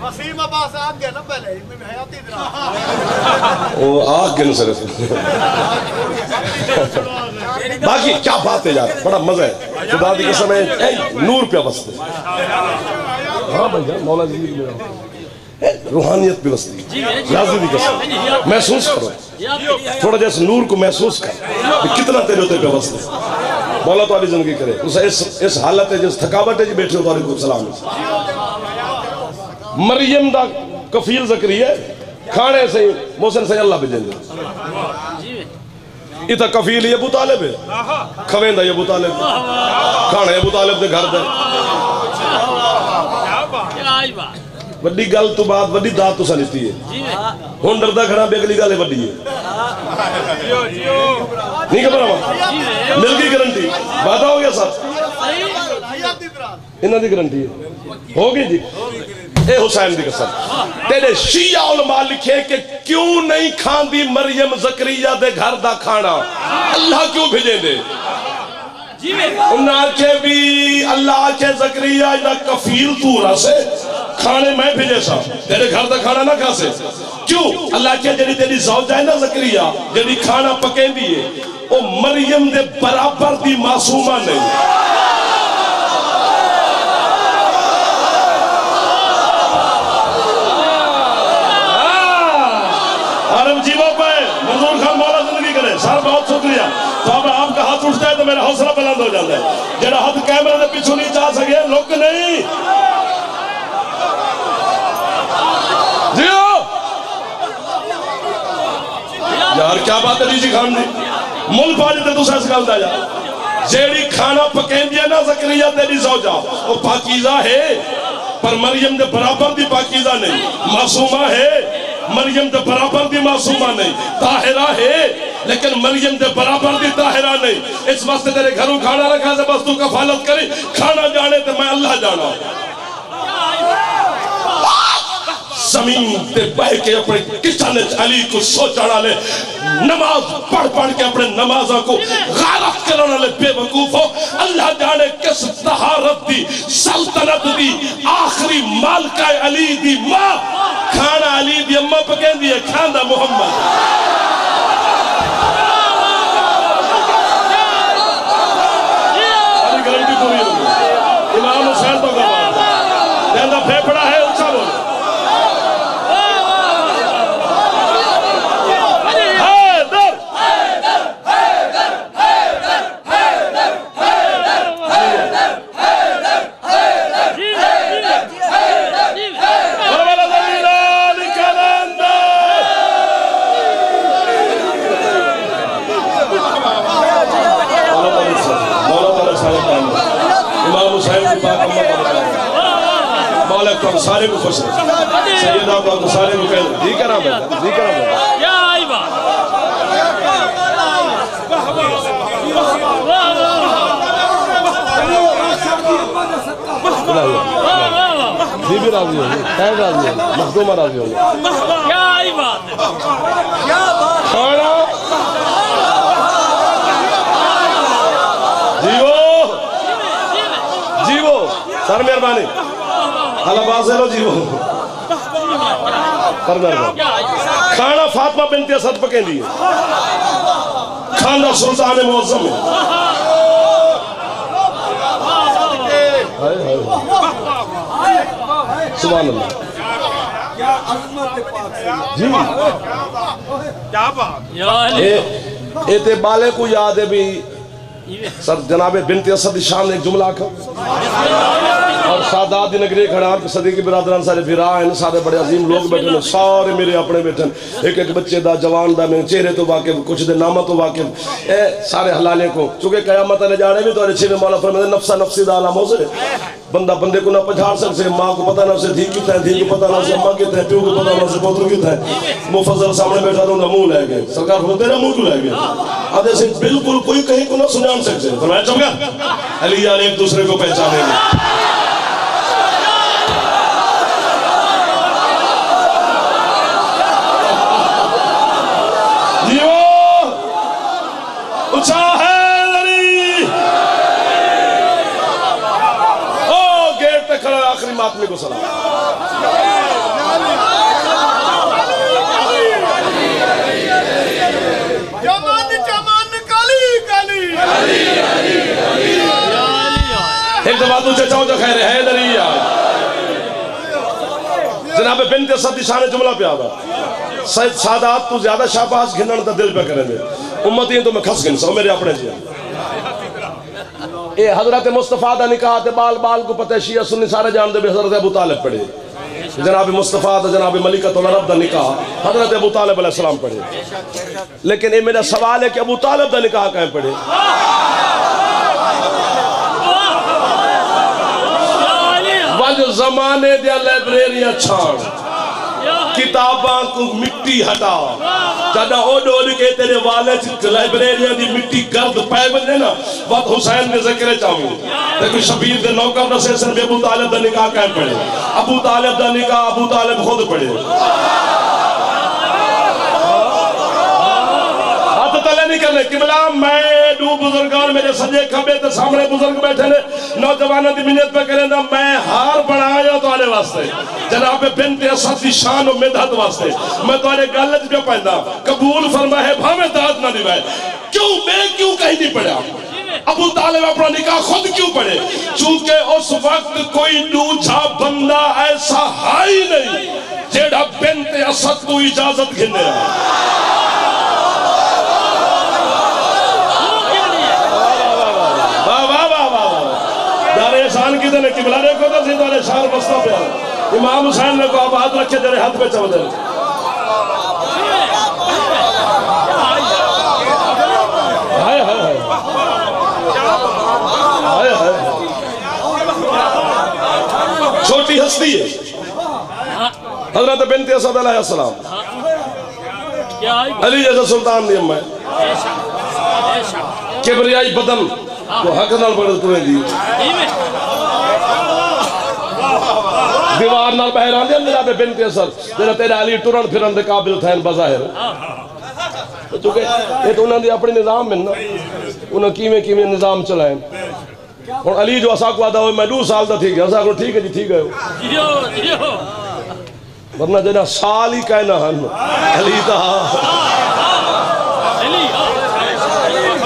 वसीम अब्बास आ गया ना पहले इनमें हयाती दरा वो आग गिन सिर्फ़ बाकी क्या बात है यार, बड़ा मज़ा है। खुदा दी कसम है नूर पे बसते हाँ। भैया मौला जी की रूहानियत भी बसती याजी दी कसम महसूस करो। थोड़ा जैसे नूर को महसूस कर कि कितना तेरे होते पे बसते मौला तो ज़िंदगी करे। उस, इस इस हालत है, जिस थकावट है, जी बैठे हो तो को सलाम। मरियम दा कफील जकरिया खाने से मोहसिन से अल्लाह भेजेंगे इतना कफील ये अबू तालिब है खवेंदा ये अबू तालिब खाने अबू तालिब दे घर दे क्या आई बात ਵੱਡੀ ਗੱਲ ਤੋਂ ਬਾਅਦ ਵੱਡੀ ਦਾਤ ਤੁਸੀਂ ਲਿੱਤੀ ਹੈ जी में ਹੁਣ ਡਰਦਾ ਖੜਾ ਵੀ ਅਗਲੀ ਗੱਲ ਇਹ ਵੱਡੀ ਹੈ ਨਹੀਂ ਘਬਰਾਵਾ ਮਿਲ ਗਈ ਗਰੰਟੀ ਵਾਦਾ ਹੋ ਗਿਆ ਸਰ सही हयाती दरा ਇਹਨਾਂ ਦੀ ਗਰੰਟੀ ਹੈ ਹੋ ਗਈ ਜੀ हुसैन की कसम। तेरे शिया उलमा लिखे कि क्यों नहीं खांदी मरियम जकरिया दे घर दा खाना? अल्लाह क्यों भेजे दे जकरिया इना खाना ना पकेंदी मरियम दे बराबर दी मासूमा नहीं मेरा हौसला बुलंद हो जाता है। जरा हाथ कैमरे के पीछे नहीं जा सके लोग नहीं। यार, क्या बात है जी खान ने? मुल्क पाजी ते तुसा इस गल यार जेड़ी खाना पकेंदी ना, जकरिया तेरी सौजा। वो पाकीजा है, पर मरियम दे बराबर दी पाकीजा नहीं। मासूमा है, मरियम दे बराबर दी मासूमा नहीं। ताहिरा है, लेकिन मरियम दे बराबर दी इस वास्ते तेरे घरों खाना रखा से बस तू कफालत करी। खाना जाने ते मैं अल्लाह जाना। ज़मीन ते बह के अपने किचन अली को सोचने वाले नमाज़ पढ़ पढ़ के अपने नमाजा को गारत करने वाले बेवकूफ़ हो। अल्लाह जाने किस तहारत दी, सल्तनत दी, आखिरी मालका अली दी माँ। खाना अली दी अम्मा पकेंदी है, खांदा मोहम्मद। होगी इमाम हुसैन तो गवाह। फेफड़ा है ऊँचा बोलो हैदर Barbara Dalila Nicaranda. मौला ताला सारे काम इमाम हुसैन की बात अम्मा का मौला सारे को खुश सैयदा को सारे को कह जी करा जी करा क्या बात? जी भी राज़ी होंगे राज़ी होंगे मखदूमा राज़ी होंगे क्या बात? जीवो? जीवो। सर मेहरबानी। हलाबाज लो सर खाना फातिमा बिनती असद पकेंदी खाना सुल्तान मौसम है। अल्लाह जी। बाले को याद है भी, सर जनाब बिनते असद शान एक जुमला आखा। और सादात दी नगरी खड़ा के सदी के बिरादरान सारे फिरा हैं, सारे बड़े अजीम लोग बैठे ने सारे मेरे अपने बैठे। एक एक बच्चे दा, जवान दा, मेरे चेहरे तो वाकिफ, कुछ दे नामा तो वाकिफ। ए, सारे हलाले को, चूँकि कयामत ले जाने भी तो अच्छे में मौला फरमाते, नफ्सा नफ्सी दा आलम हो। बंदा बंदे को ना पछाड़ सकते, माँ को पता ना उसे धी कितना है धी को पता ना उसे अम्मा कितना है, प्यो को पता ना उसे पुत्र कितना है। मुफज्जल सामने बैठा तो उनका मुँह ले गए सरकार बोलते, तेरा मुँह क्यों ले गए अब ऐसे बिल्कुल कोई कहीं को ना सुना सकते। फरमाया चमका अली यार एक दूसरे को पहचानेंगे जियो ऊँचा है लड़ी ओ गेट पे मातमी को सलाम। एक दफ़ा तुझे चाहो जो खैर है दरी जनाब बिनते सदी शान जुमला पे आवा। सादात तू ज़्यादा शाबाश घिनन दा दिल पे करेंगे उम्मती तो मैं खस गिन सो मेरे अपने जी ए हज़रत मुस्तफ़ा दा निकाह ते बाल बाल को पता है शिया सुन्नी सारे जानते भी हज़रत अबू तालिब पढ़े। जनाब मुस्तफ़ा दा जनाब मलिका तो रब दा निकाह हज़रत अबू तालिब अलैहि सलाम पढ़े। लेकिन ये मेरा सवाल है कि अबू तालिब दा निकाह कहाँ पढ़े? या जमाने दिया लाइब्रेरियाँ छाण या किताबां को मिट्टी हटा। जदा ओड ओड के तेरे वाले लाइब्रेरिया दी मिट्टी गर्द पै वने ना वत हुसैन दे ज़िक्र चाहूँ कोई शबीर दे नौकर दसे सन अबू तालिब दा निकाह काहे पढ़े अबू तालिब दा निकाह अबू तालिब खुद पढ़े हाथ तले करने किबला मैं वे दू मेरे सजे खबे ते सामने बुज़ुर्ग बैठे ने। नौजवानों की मिन्नत पे करें ना मैं हार बनाया तुम्हारे वास्ते। जनाब असद की शान और मिदहत वास्ते। मैं तुम्हारे गल च पे पैंदा। कबूल फरमा है, भावे दाद ना दिवाए क्यों? मैं क्यों कहीं नहीं अबू तालिब अपना निकाह खुद क्यों पढ़े? चूँकि उस वक्त कोई दूजा बंदा ऐसा है ही नहीं, जेड़ा बिनते असद को इजाज़त घिने वाह वाह वाह वाह वाह एहसान की ने किबला देखो तो सी दारे शान बस्ता पे इमाम हुसैन ने को हाथ रखे तेरे हाथ पे चल दे हाय छोटी हस्ती है। हज़रत बिनते असद अलैहि सलाम। क्या है अली जैसा सुल्तान दी अम्मा किबरियाई बदन को हक नाल बड़े तुरे दी। दीवार नाल बहरा दे जनाब बिन के असर। जरा तेरा अली टुरन फिरन दे काबिल थैन बज़ाहिर। तो चूँकि ये तो उन्होंने अपने निज़ाम में ना उन्हें किवें किवें निज़ाम चलाए हूँ अली जो असा को आदा हो मैं दो साल का थी गया। असा को ठीक है जी ठीक है। वरना जरा साल ही कहना हन अली ता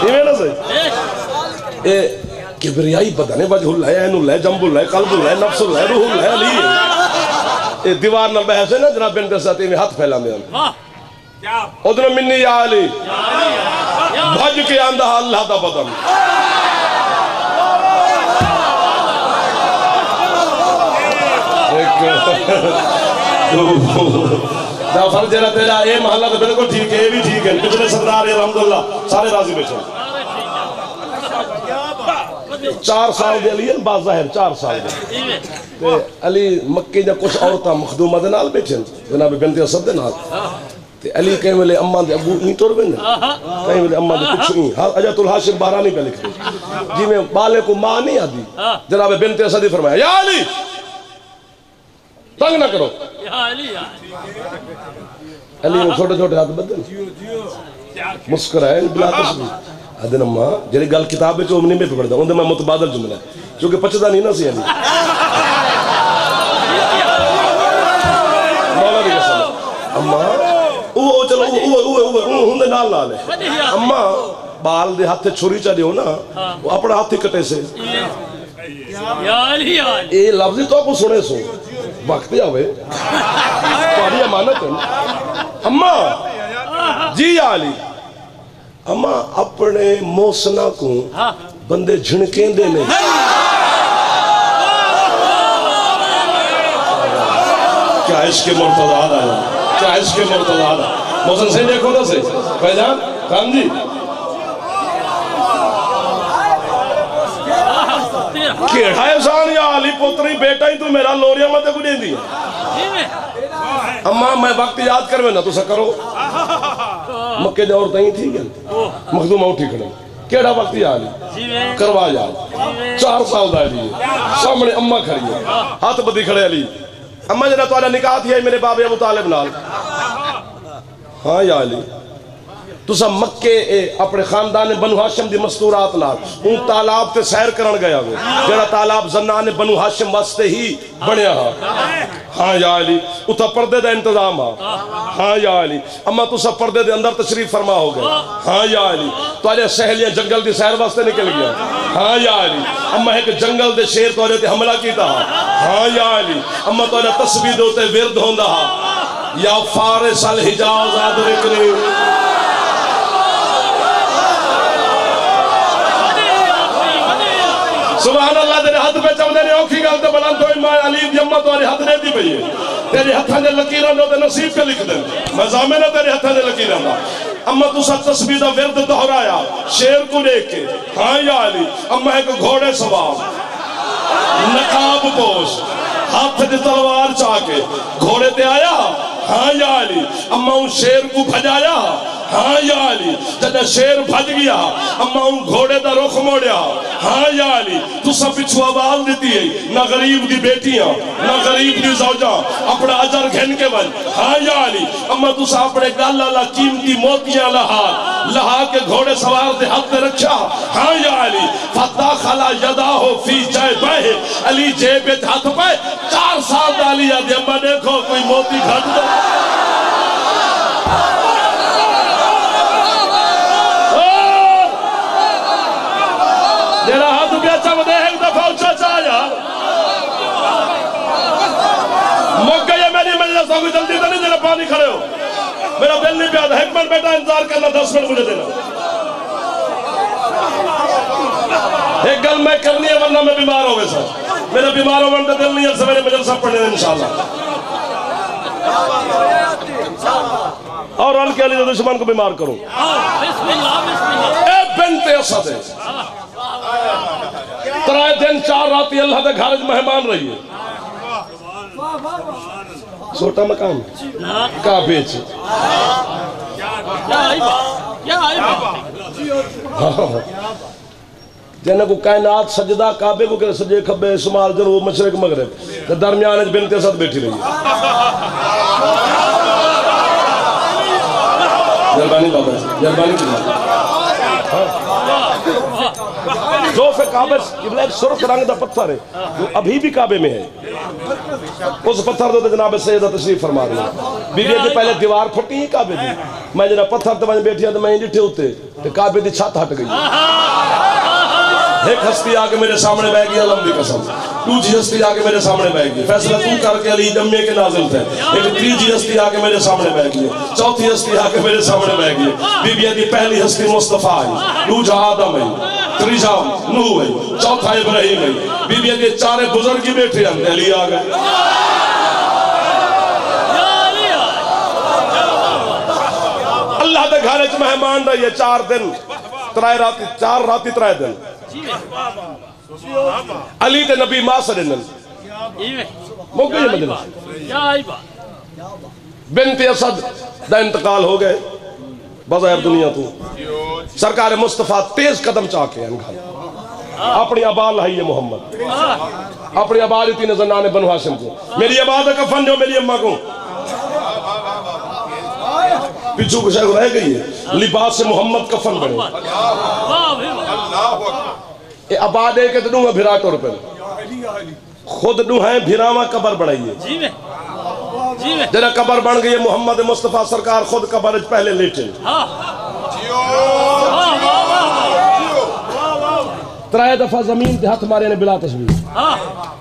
इवें ना सही? किबरियाई पता नहीं बज हुल्ला है एनुल है जम्बुल है कल्बुल है नफ्सुल है रूहुल है अली ये दीवार ना बहस है ना जनाब बिन दसाती में हाथ फैला में उधर मिन्नी या अली। भज के आंदा अल्लाह दा बदन। फ़र्ज़ तेरा ए महला तो बिल्कुल ठीक है ये भी ठीक है। कितने सरदार अलहमदुल्ला सारे राज़ी बैठे हैं। चार साल दे लिए बात ज़ाहिर चार साल। ते अली मक्के दा कुछ औरतां मखदूमा दे नाल बैठे जनाब बिनते असद दे नाल। ते अली कई वेले अम्मा दे अबू नहीं तुर वेंदे कई वेले अम्मा दे कुछ नहीं हा, अजतुल हाशिम बहरानी पे लिखदे जिवें बाले को माँ नहीं आदी, जनाब बिनते असद फरमाया, या अली, तंग ना करो। या अली या अली छोटे छोटे हाथ बदल। मुस्कुराए बिला तस्वीर ಅದು ನಮ್ಮ ಜರಿ ಗಲ್ ಕಿತಾಬ್ ਵਿੱਚ ಒಮ್ಮೆ ನಿಮೆ ಪಡೆದ ಒಂದು ನಮ್ಮ ಮುತಬಾದಲ್ ಜುಮ್ಲಾ ಕ್ಯೋಂಕಿ ಪಚ್ಚದ ನೀನ ಸಿ ಅಲ್ಲಿ ಅಮ್ಮ ਉਹ ਉਹ ਚਲੋ ਉਹ ਉਹ ਉਹ ਹੁੰਦੇ ਨਾਲ ਨਾਲ ਅਮਾ ਬਾਲ ਦੇ ਹੱਥ ਛੁਰੀ ਚਾ ਦਿਓ ਨਾ ਉਹ ਆਪਣਾ ਹੱਥ ਹੀ ਕਟੇ ਸੇ ਯਾਰ ਯਾਰ ਇਹ ਲਫ਼ਜ਼ ਤੋਂ ਕੋ ਸੁਣੇ ਸੋ ਵਕਤ ਆਵੇ ਤੁਹਾਡੀ ਅਮਾਨਤ ਹੈ ਅਮਾ ਜੀ ਆਲੀ अमा अपने मोसना को हाँ। बंदे झिणकेंदे ने। क्या इसके मुर्तदाद आया? क्या इसके मुर्तदाद मोहसन से देखो तो से। पहचान राम जी केड़ा एहसान या अली पुत्री बेटा ही तू मेरा लोरिया मत को दी अम्मा मैं वक्त याद करवे ना तुसा करो। मक्के दे औरतां ही थी गल मखदूमा उठी खड़े। केड़ा वक्त याद है? करवा याद। चार साल दा जी। सामने अम्मा खड़ी है। हाथ बदी खड़े अली। अम्मा जरा तुम्हारा निकाह थी मेरे बाबे अबू तालिब नाल। हाँ या अली। तुसा मक्के अपने खानदान बनु हाशिम दी मस्तूरात नाल। उन तालाब ते सैर करन गया वे जेड़ा तालाब जन्नान बनु हाशिम वास्ते ही बनया हा। हाँ या अली उता पर्दे इंतज़ाम हा। हाँ या अली, अम्मा तुसा पर्दे दे अंदर तशरीफ़ फरमा हो गए। हाँ या अली तुआरे सहेलियाँ जंगल दी सैर वास्ते निकल गया हाँ या अली, अम्मा एक जंगल दे शेर तुआरे ते हमला किया हा। हाँ या अली, अम्मा तुआरे तस्बीह दे उते विरद होंदा हा। या फारिस अल हिजाज आदरिकनी सुभान अल्लाह तेरे हाथ पे चवदे ने औखी गल ते बुलंद होई मैं अली अम्मा तुम्हारे हाथ दे दी पई तेरे हत्थां दे लकीरां दे नसीब पे लिख दे मैं जामिन तेरे हत्थां दे लकीरां दा। अम्मा, तुसा तस्बीह दा विरद दोहराया, शेर को देख के। हाँ या अली, अम्मा, एक घोड़े सवार। नकाब पोश, हाथ च तलवार चा के। घोड़े ते आया हाँ या अली अम्मा उन शेर को भजाया। हाँ या अली जद शेर भज गया। अम्मा उन घोड़े का रुख मोड़िया। हाँ या अली तुसा पिछुआ आवाज़ दी है, ना गरीब की बेटियाँ, ना गरीब की सौजा अपना अजर घिन के बन। हाँ या अली अम्मा तुसा अपने गल ला कीमती मोतियाँ ला हाथ। लहा के घोड़े सवार दे हाथ में रखा। हाँ या अली फता खला यदा हो फ़ी जय बहे। अली जेब हाथ पे चार साल डाली याद अम्मा देखो, कोई मोती घट दो। होगी जल्दी तो नहीं, जरा पानी खड़े हो। मेरा दिल नहीं प्यादा एक मिनट बेटा इंतज़ार करना दस मिनट मुझे देना। एक गल मैं करनी है, वरना मैं बीमार हो गया, सर। मेरा बीमार होने का दिल नहीं है, सवेरे मजलिसा पढ़ने इंशाल्लाह। और अल के अली दुश्मन को बीमार करो। बिनते त्राए दिन, चार रात अल्लाह के घर मेहमान रही है छोटा मकान ना काबे च क्या आई बात क्या आई बात जैन को कायनात सजदा काबे को करे सजे खब्बे शुमाल जनूब मशरक मगरब ते दरमियान च बिनते असद बैठी रही मेहरबानी बाबा जी मेहरबानी की काबे एक सुर्ख रंग का पत्थर है, जो अभी भी काबे में है। उस पत्थर तो जनाब सैयद तशरीफ़ फरमा रहे बीबी की पहले दीवार फुटी काबे की मैं जरा पत्थर ते वञ बैठी तो मैं डिठे उत्ते काबे की छत हट गई। एक हस्ती आके मेरे सामने बह गई की कसम। दूसरी हस्ती आके मेरे सामने बह गई। फैसला तू करके अली जम्मे के नाजिल थे। एक तीसरी हस्ती आके मेरे सामने बह गई चौथी हस्ती आके मेरे सामने बह गई बीबी की पहली हस्ती मुस्तफ़ा आई दूजा आदम आई तीसरा नूह आई चौथा इब्राहिम आई बीबी के चारे बुज़ुर्ग ही बैठे हैं अली आ गए। अल्लाह के घर च मेहमान रही है चार दिन त्राए राती चार राती त्राए दिन। अली ते नबी माँ सड़न इवे मुक गई क्या आई बात बिनते असद दा इंतकाल हो गए। बगैर दुनिया तू। सरकार मुस्तफ़ा तेज कदम चाके अपनी आबाद लाई है मोहम्मद। अपनी आबाद इतनी नज़र नाने बनु हाशिम को। मेरी आबाद का कफन जो मेरी अम्मा को। पिछू कुछ रह गई है। लिबास से मोहम्मद बने भी वाह ये आबाद है कि दूँगा भिरा टोर पर। खुद दू है, भिरावा कबर जीवे जरा कबर बन गई है मोहम्मद मुस्तफ़ा सरकार खुद कबर पहले लेटे। हाँ। वाह वाह त्राए दफ़ा ज़मीन ते हाथ मारे ने बिला तस्वीर हाँ।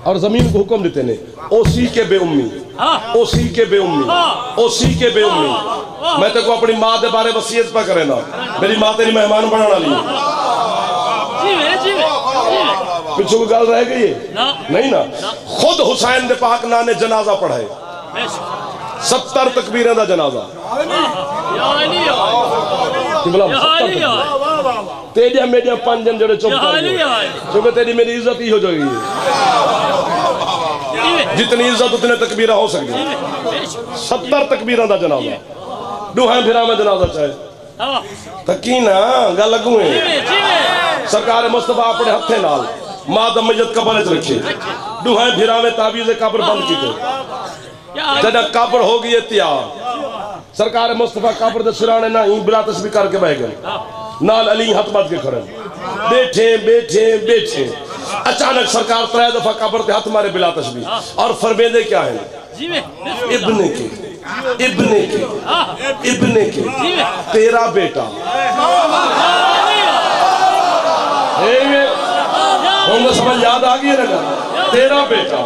और ज़मीन को हुक्म देते ने ओसी के बेउम्मी। हाँ। ओसी के बेउम्मी। हाँ। ओसी के बेउम्मी। मैं तेको अपनी माँ के बारे वसीयत पर करे ना। मेरी माँ तेरी मेहमान बनाने वाली है। पिछू गल रह गई है? नहीं ना? खुद हुसैन दे पाक ना ने जनाजा पढ़ाए। सत्तर तकबीरें का जनाजा। कि। तेरिया मेरिया पाँच जन जड़े चुप क्योंकि तेरी मेरी इज़्ज़त ही हो जाएगी। जितनी इज़्ज़त उतने तकबीरा हो सकती सत्तर तकबीर का जनाजा। फिरा में जनाजा चाहे हाँ। ना गल अगू सरकार मुस्तफ़ा अपने हथे नाल। माँ कबर च रखे। दुहाए फिरा में ताबीज कब्र बंद कीते। जड़ा कब्र हो गई तैयार सरकार मुस्तफ़ा कब्र के सिराने ना ही बिला तस्वीर करके बह गए नाल अली हथ बद के खड़े बैठे बैठे बैठे अचानक सरकार त्रै दफ़ा कब्र ते हथ मारे बिला तस्वीर और फरमेदे क्या है इब्ने के इब्ने के इब्ने के तेरा बेटा समझ याद आ गई तेरा बेटा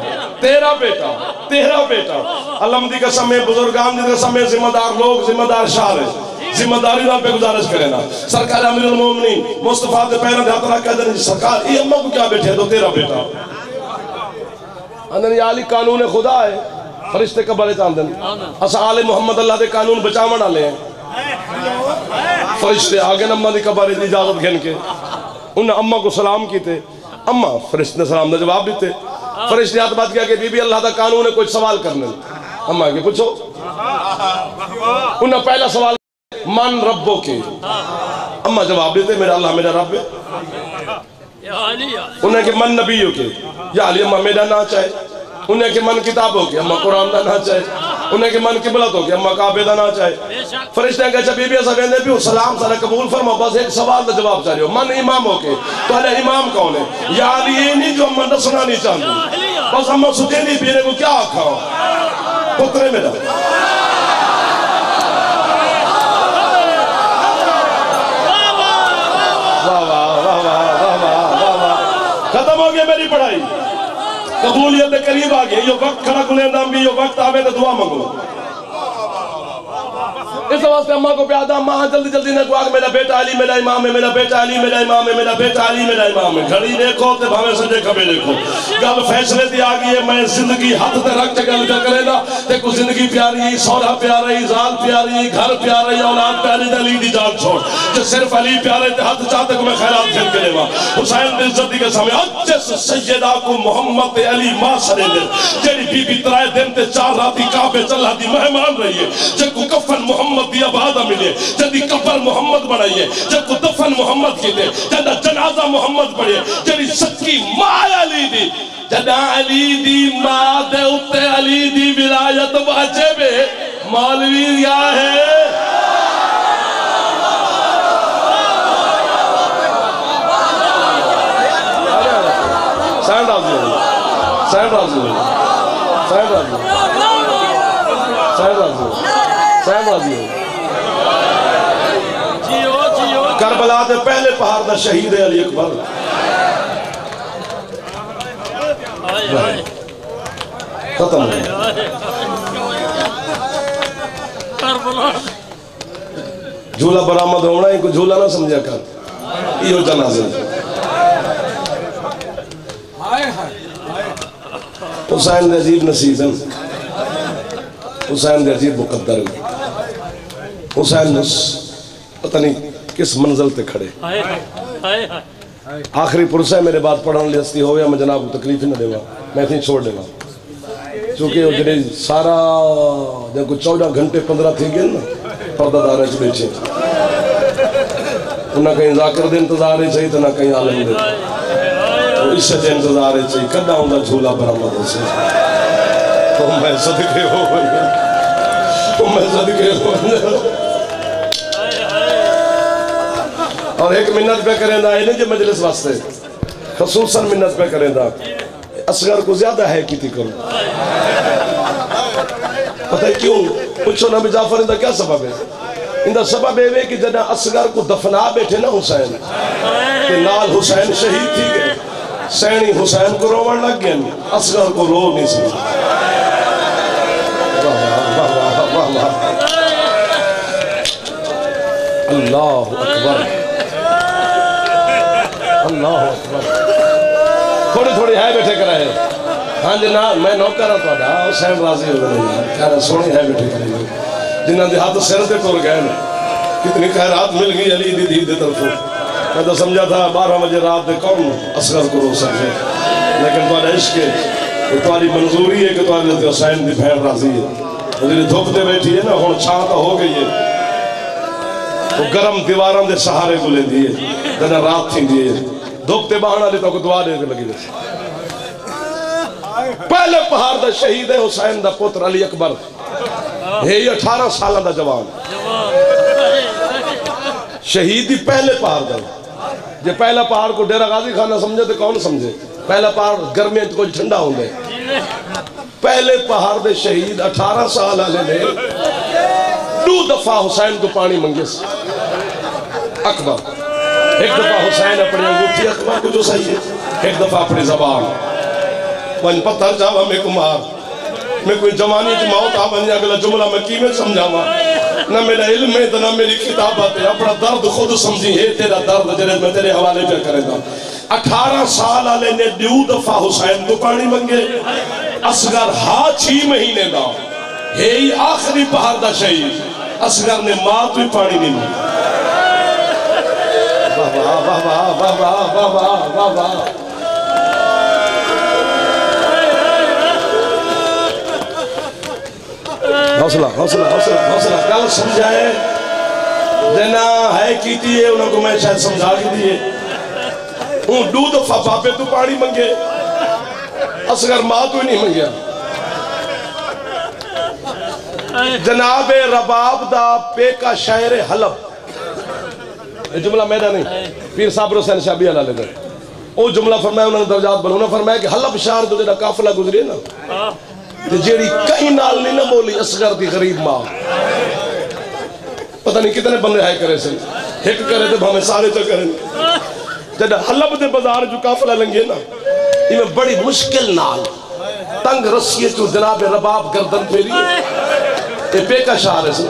तेरा बेटा तेरा बेटा। अलम दी कसम में बुजुर्गान दी कसम में जिम्मेदार लोग, जिम्मेदार शाह है। ज़िम्मेदारी पे गुजारिश करे ना। सरकार अमीरुल मोमिनीन, मुस्तफ़ा दे पैरों हाथ रख के सरकार, ये अम्मा को क्या बैठे तो तेरा बेटा। अंदर याली कानून खुदा है। फरिश्ते कब्र च आंदे अस आले मोहम्मद अल्लाह दे कानून बचावन वाले हैं। फरिश्ते आगे अम्मा दी कब्र दी इजाज़त घिन के। उन अम्मा को सलाम कीते। अम्मा, फरिश्ते ने सलाम का जवाब दिते। फरिश्ते हाथ बात किया कि बीबी अल्लाह का कानून है, कोई सवाल करने अम्मा के पूछो। उन्हें पहला सवाल, मन रबो के। अम्मा जवाब देते मेरा अल्लाह मेरा रब है। उन्हें के मन नबियों के। या अली अम्मा मेरा ना चाहे। उन्हें के मन किताबों के। अम्मा कुरान ना चाहे। उन्हें के मन किबला तो गया अम्मा काबे दा ना चाहे। फरिश्ते कहे अच्छा बीबी ऐसा कहते भी सलाम सारा कबूल फरमा। बस एक सवाल का जवाब चाहिए मन इमाम होके तो अरे इमाम कौन है? यार ये नहीं जो अम्मा दसना नहीं चाहती बस अम्मा सुखे नहीं पीने को क्या आखा पुत्र मेरा कबूलियत के करीब आ गई यो वक्त खड़ा गुले नाम भी यो वक्त आवे तो दुआ मांगो इस वास्ते अम्मा को प्यार था। अम्मा जल्दी जल्दी ने दुआ मेरा बेटा अली मेरा इमाम है मेरा बेटा अली मेरा इमाम है मेरा बेटा अली मेरा इमाम है घड़ी देखो ते भावे सजे खबे देखो। गल फैसले दी आ गई है मैं ज़िंदगी हाथ ते रख के गल करेगा को ज़िंदगी प्यारी, सौरा प्यारा, जाल प्यारी, घर प्यारा औलाद प्यारी अली दी जान छोड़। जे सिर्फ़ अली प्यारे ते हाथ चाहते को मैं खैरात खेल के लेवा। हुसैन की इज़्ज़त के समय अजस सैयदा को मोहम्मद अली माँ सरे दे। जेड़ी बीबी तराए दिन ते चार राती काबे चला दी, मेहमान रही है जे को कफन मोहम्मद दी आबाद मिले। जदी कबर मोहम्मद बनाइए जब को दफन मोहम्मद कीते जदा जनाजा मोहम्मद पढ़े जेड़ी सच्ची माँ अली दी। जदा अली दी माँ दे उत्ते अली दी विलायत बाजे बे मौलवी क्या है. Sound out here. करबला के पहले पहाड़ का शहीद है अली अकबर। खत्म झूला बरामद होना एक झूला ना समझा कर। यो जनाजे। हुसैन नजीब नसीबन हुसैन नजीब मुकद्दर में हुसैन ने पता नहीं किस मंजिल पे खड़े। हाय हाय हाय आखिरी पुरसा है मेरे बाद पढ़ने हस्ती हो मैं जनाब को तकलीफ़ ना देवा मैं थी छोड़ देवा। क्योंकि जड़े सारा जब कुछ चौदह घंटे पंद्रह थी गए ना पर्दादार च बैठे उन्हें कहीं जाकर दे इंतज़ार ही सही तो ना कहीं आलम दे। तो दे इंतज़ार ही सही कदा उनका झूला बरामद से तो मैं सदके हो तो मैं सदके हो। और एक मिन्नत पे करें ना नहीं जो मजलिस वास्ते। खसूसन मिन्नत पे करें असगर को ज़्यादा है की करो पता है क्यों? पूछो ना जाफ़र इनका क्या सबब है? इनका सबब ये कि जना असगर को दफना बैठे ना हुसैन, के नाल हुसैन शहीद थी गए। सैनी हुसैन को रोवन लग गए असगर को रो नहीं वाह। अल्लाह अकबर। अल्लाह थोड़ी थोड़ी है बैठे करा है। हाँ जी, ना, मैं नौकर हाँ थोड़ा। हो है बैठे करे जिन्हों के हाथ सिर से तुर गए कितनी खैरात मिल गई अली दी दी तरफों। मैं तो समझा था, बारह बजे रात में कौन असगर को रो सकते लेकिन तुम्हारा इश्क है। तुम्हारी मंजूरी है कि तुम्हारे हुसैन की बहन राज़ी है। जी धुप से बैठी है ना हूँ छां तो हो गई है। वो गरम दीवारों के सहारे को लेती है। जब रात थी है। धुप ते बहाना ले तो दुआ दे लगी दे पहले पहाड़ का शहीद है हुसैन का पुत्र अली अकबर। है 18 साल का जवान। शहीद ही पहले पहाड़ का जे पहला पहाड़ को डेरा गाजी खाना समझे तो कौन समझे? पहला पहाड़ गर्मियों कुछ ठंडा होंगे पहले पहाड़ के शहीद 18 साल वाले ने दो दफ़ा हुसैन को पानी मंगे अकबर। एक दफ़ा हुसैन अपनी अंगूठी अकबर को जो सही है। एक दफ़ा अपनी जबान। पंज पत्थर जावा मैं कुमार मैं कोई जवानी च मौत आ बन अगला जुमला मैं की में समझावा। ना मेरा इल्म है तो ना मेरी किताबत है। अपना दर्द खुद समझी है तेरा दर्द जरे मैं तेरे हवाले पे करेगा। अठारह साल वाले ने दो दफ़ा हुसैन को पानी मंगे। असगर हा छी महीने का है आखिरी पहाड़ का शहीद। असगर ने माँ को ही पानी नहीं मंगा। वाह तू पानी मंगे। असगर माँ तू नहीं जनाब रबाब दा पेका शायर हलब। जुमला मेरा नहीं पीर साबर हुसैन शाबी अला ने वो जुमला फरमाया उन्होंने दर्जात बनो बनाना फरमाया कि हल्ला शहर तो जरा काफिला गुजरे ना तो जेड़ी कहीं नाल नहीं ना बोली असगर दी गरीब माँ पता नहीं कितने बंदे हाय करे सन हिट करे तो भावे सारे तो करें जब हल्ला बदे बाज़ार जो काफिला लंगे ना इवें बड़ी मुश्किल नाल तंग रस्सी तो जनाब रबाब गर्दन फेरी पेका शार है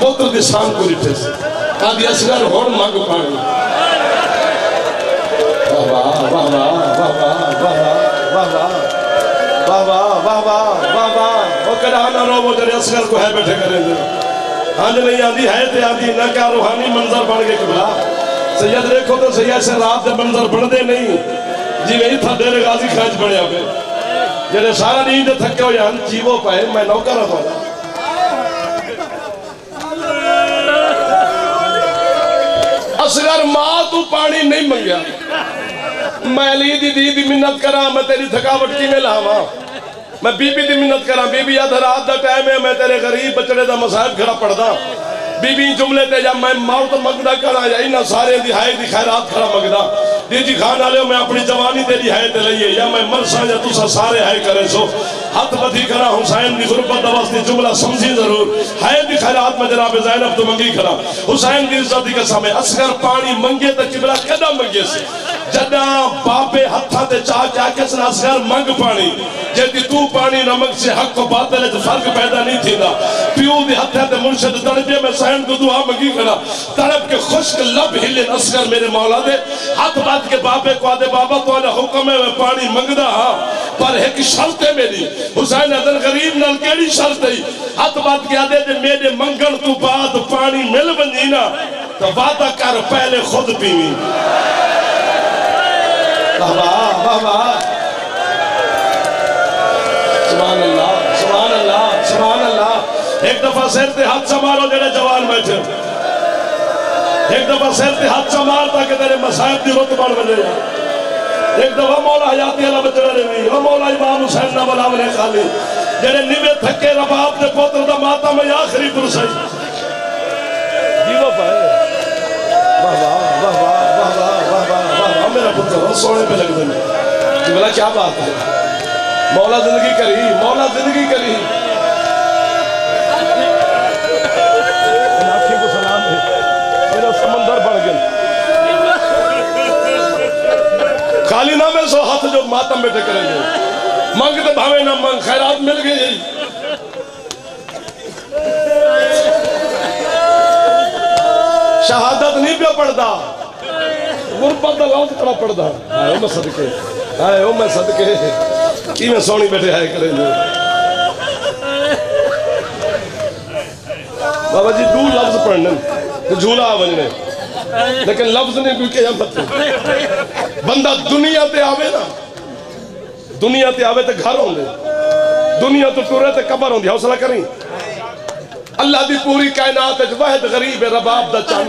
पुत्र की शाम को रिठे कादी असगर होन मंग पानी वाह वाह वाह वाह वाह वाह वाह वाह वाह वाह वाह वाह ओ कदा ना रो वो तेरे असगर को है बैठे करेंगे हाँ नहीं आंदी है ते आंदी ना का रूहानी मंजर बन के किबला सैयद देखो तो सैयद से रात दे मंजर बनदे नहीं जिवें इथा डेरे गाजी खाज बनया पे जेड़े सारा नींद थके हो जान जीवो पाए मैं नौकर हाँ असगर माँ तू पानी नहीं मंगया। मैं अली दी दी दी मिन्नत करा, मैं तेरी थकावट किवें लावा? मैं बीबी दी मिन्नत करा, बीबी आधा रात का टाइम है, मैं तेरे गरीब बचड़े का मसायब खड़ा पढ़दा। बीबी जुमले ते जा मैं मौत मंगदा करा या इना सारे दी हाय दी खैरात खड़ा मंगदा। दीजी खान वाले मैं अपनी जवानी तेरी हाय ते लईए या मैं मरसा या तुसा सारे हाय करे सो। हाथ बधी करा, हुसैन दी गुरबत दा वास्ते जुमला समझी ज़रूर। हाय दी खैरात में जनाब ज़ैनब तो मंगी खड़ा हुसैन दी इज़्ज़त दी कसम है, असगर पानी मंगे ते किबला कदा मंगे से? जदा बाबे हथा ते चा चा के असगर मंग पानी जेदी तू पानी नमक से हक बातिल च फ़र्क पैदा नहीं थींदा। पियो दे हथे ते मुर्शिद तड़पे, में सहन को दुआ मंगी खड़ा। तड़प के खुश्क लब हिले असगर मेरे मौला दे। हाथ बात के बाबे को आदे, बाबा तो हुक्म है, मैं पानी मंगदा, हाँ। पर एक शर्त है मेरी, हुसैन अदन गरीब नाल केड़ी शर्त है? हाथ बात के आदे जे मेरे मंगण तो बाद पानी मिल वनी ना तो वादा कर, पहले खुद पीवी। बाबा बाबा। सुभान अल्लाह सुभान अल्लाह सुभान अल्लाह एक दफ़ा सिर ते हाथ संभालो जेड़े जवान बैठे। एक दफ़ा सिर ते हाथ संभाल ताकि तेरे मसाइब दी रुत बन बने एक दफ़ा मौला हयाती अल्लाह बचड़ा रही ओ मौला इमाम हुसैन ना बला मेरे खाली। जेड़े निवे थके रबाब दे पुत्र दा माता में आखिरी पुरस। है जीवो पाए। वाह वाह वाह वाह। मेरा पुत्र बहुत सोने पे लगते हैं कि बोला क्या बात है? मौला ज़िंदगी करी मौला ज़िंदगी करी। को सलाम है। मेरा समंदर बढ़ गया। खाली ना में सो हाथ जो मातम बेटे करेंगे। मंग तो भावे ना मंग खैरात मिल गई। शहादत नहीं पे गुरबत का लौत कड़ा पड़ता आयो मैं सदके मैं सदके कि मैं सोनी बैठे आए करें बाबा जी दू लफ्ज पढ़ने झूला बजने लेकिन लफ्ज ने क्योंकि बंदा दुनिया ते आवे ना दुनिया ते आवे ते घर आ दुनिया तो तुरे तो कबर आ हौसला करी अल्लाह दी पूरी कायनात वहद गरीब है रबाब दा चन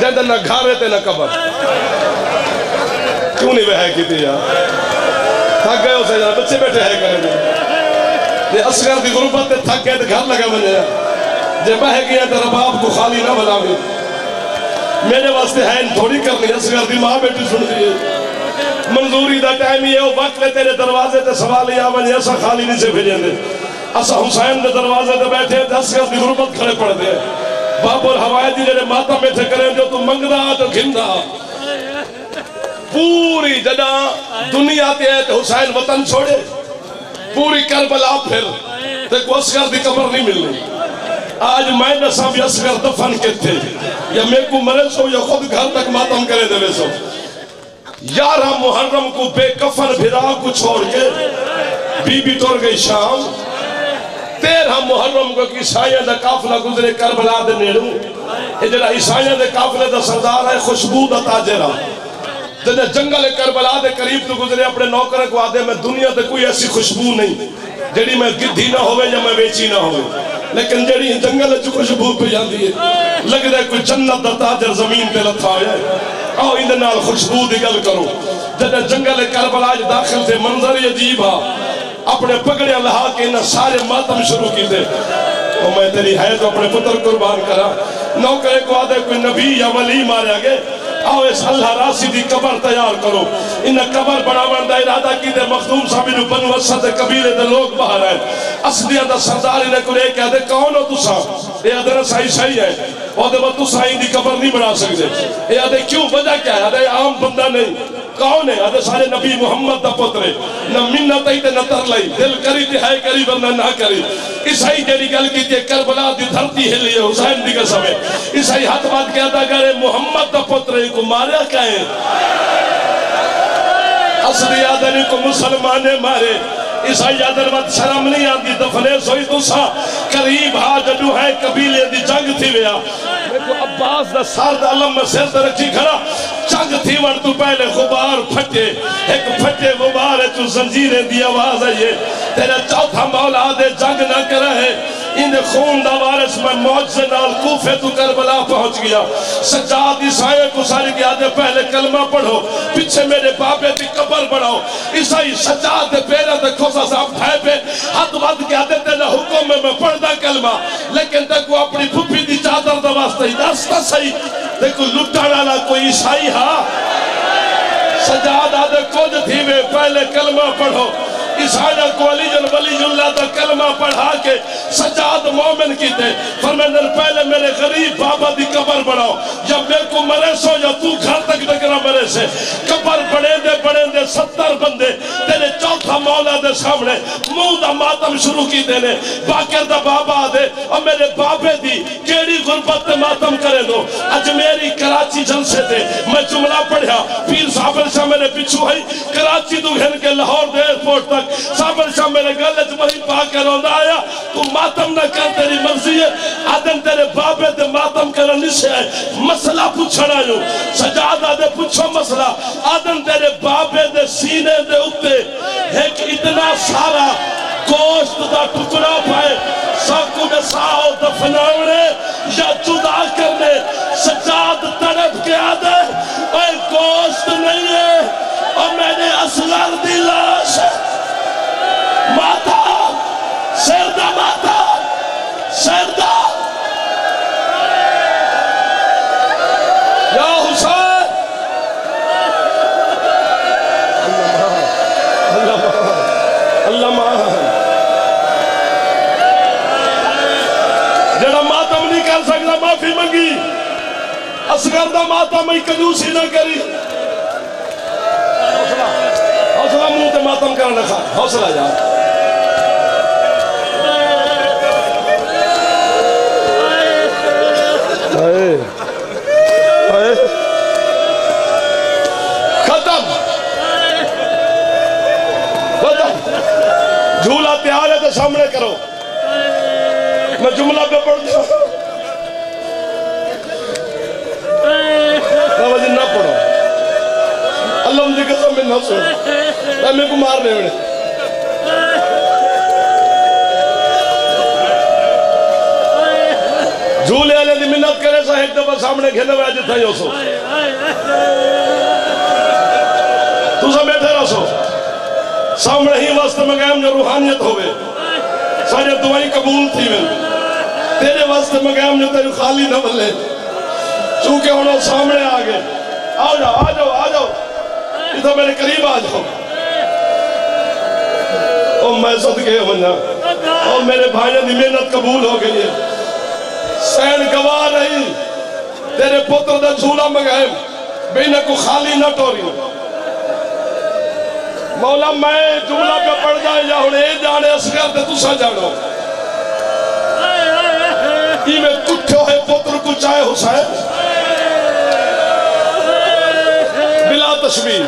जंद ना घर ते ना कबर। क्यों नहीं वह की यार थक गए उसे यार बच्चे बैठे है ये असगर दी गुरबत थक गए ते घर लगा बने जे बह गया तो रबाब को खाली ना बनावे। मेरे वास्ते है थोड़ी करनी, असगर दी माँ बेटी सुन रही है। मंजूरी दा टाइम ही है वक्त तेरे दरवाजे ते सवाल ही आवन ऐसा खाली नहीं से भेजेंगे असा हुसैन दे दरवाजे ते बैठे असगर दी गुरबत खड़े पड़ दे बाबुल हवाए दी जेड़े माता बैठे करें जो तू मंगदा तो घिंदा। पूरी जदा दुनिया ते है तो हुसैन वतन छोड़े। पूरी करबला फिर ते को असगर दी कब्र नहीं मिलनी। आज मैं दसा भी असगर दफन के थे या मेरे को मरे सो, या खुद घर तक मातम करे देवे सो। यारा मुहर्रम को बेकफन भिरा को छोड़ के। बीबी तुर गई शाम। तेरह मुहर्रम को ईसाइया का काफिला गुजरे करबला दे नेड़ू। ये जरा ईसाइया के काफिले का सरदार है, खुशबू का ताजरा जब जंगल करबला दे करीब तो गुजरे, अपने नौकर को आदे मैं दुनिया ते कोई ऐसी खुशबू नहीं, जेड़ी मैं गिद्धी ना होवे या मैं बेची ना होवे। लेकिन जेड़ी जंगल च खुशबू पी जाती है। लगदा कोई जन्नत दा ताजर ज़मीन पे लथा होया आओ इंदे नाल खुशबू दी गल करो। जब जंगल करबला दाखिल थे, मंजर ही अजीब आ अपने पगड़े लहा के इन्हें सारे मातम शुरू किए और मैं तेरी है तो अपने पुत्र कुर्बान करा। नौकरे को आदे कोई नबी या वली मारे गए आओ, इस अल्लाह राशि की कबर तैयार करो। इन कबर बनावन का इरादा की दे मखदूम साहब नु बनु असद कबीले दे लोग बाहर है। असलिया दा सरदार इन्हें को कह दे, कौन हो तुसा? ये अदर सही सही है। कबर नहीं बना क्यों वजह क्या है? आम बंदा नहीं। कौन है? आदे सारे नबी दा पुत्र न ते तरलाई दिल करी ते है करी, वरना ना करी। ईसाई जेडी गल की ते करबला दी धरती हुसैन दी कसम है। ईसाई हाथ बात करे दा पुत्र को असली आदमी को मुसलमान मारे। ईसाई आदर मत शर्म नहीं आती, दफने सोई तुसा। करीब हा जडू है, कबीले दी जंग थी वया देखो अब्बास दा सर दा अलम सिर रखी खड़ा। जंग थी वन तू पहले गुबार फटे। एक फटे गुबार है तू जंजीरें दी आवाज़ है। ये तेरा चौथा मौला दे जंग ना करे है। इन खून दा वारिस मैं मौज से नाल कूफे तू करबला पहुँच गया। सज्जाद ईसाई को सारे के आदे पहले कलमा पढ़ो। पीछे मेरे बाबे की कब्र बढ़ाओ ईसाई सज्जाद दे पैरा खोसा साहब ठाए पे। हाथ बाँध के आदे तेरा हुक्म में मैं पढ़दा कलमा। लेकिन देखो, अपनी फुफी दी चादर दा वास्ते ही दसता सही। देखो लुटाने कोई ईसाई हा सजाद आदे कुछ थी वे पहले कलमा पढ़ो। ईसाया को अलीजन वलीजुल्लाह दा कलमा पढ़ा के सजाद मोमिन की थे फरमाने पहले मेरे गरीब बाबा दी कब्र बनाओ। या मेरे को मरे सो या तू घर तक डगरा मरे से। कब्र बड़े दे बड़े दे सत्तर बंदे, तेरे चौथा मौला दे सामने मुँह दा मातम शुरू की देने बाकर दा बाबा दे, और मेरे बाबे दी केड़ी गुरबत मातम करे दो। अजमेरी कराची जलसे थे मैं जुमला पढ़या, पीर साहब शाह मेरे पिछू है कराची तू घन के लाहौर एयरपोर्ट तक साबर शाह मेरे गल च वही पा के रोंदा आया। तू मातम ना कर, तेरी मर्ज़ी है। आदम तेरे बाबे ते मातम करन निसे है। मसला पूछण आयो। सजाद आदे पूछो मसला। आदम तेरे बाबे दे सीने दे उत्ते। एक इतना सारा गोश्त दा टुकड़ा पाए। साकू दे साओ दफनावने या जुदा करने। सजाद तड़प के आदे, ओए गोश्त नहीं है। और मैंने असगर दी लाश है। माता सरदा माता मान जड़ा मातम नहीं कर सकता माफ़ी मंगी असगर दा मातम कंजूसी ना करी हौसला मुँह मातम करना खा हौसला यार खत्म। खत्म। झूला तैयार है तो सामने करो। मैं जुमला पे पढ़ दू। ना पढ़ो। अल्लाह की कसम में ना सुन। मैं को मारने सामने खेले हुआ जितना ही सो। तुसा बैठे सामने ही जो रूहानियत सारे दुआई कबूल थी वे तेरे जो तेरे खाली न चूँकि हम सामने आ गए। जाओ, आ जाओ आ जाओ। इधर मेरे करीब आ जाओ। ओ, मैं और मेरे की मेहनत कबूल हो गई है। सैन गवाह नहीं तेरे पुत्र का झूला मंगाए। बेना को खाली न टोरी मौला, मैं जुमला पे पढ़दा या हुन जाने असगर ते तुसा जानो है पुत्र को चाहे बिला तशबीह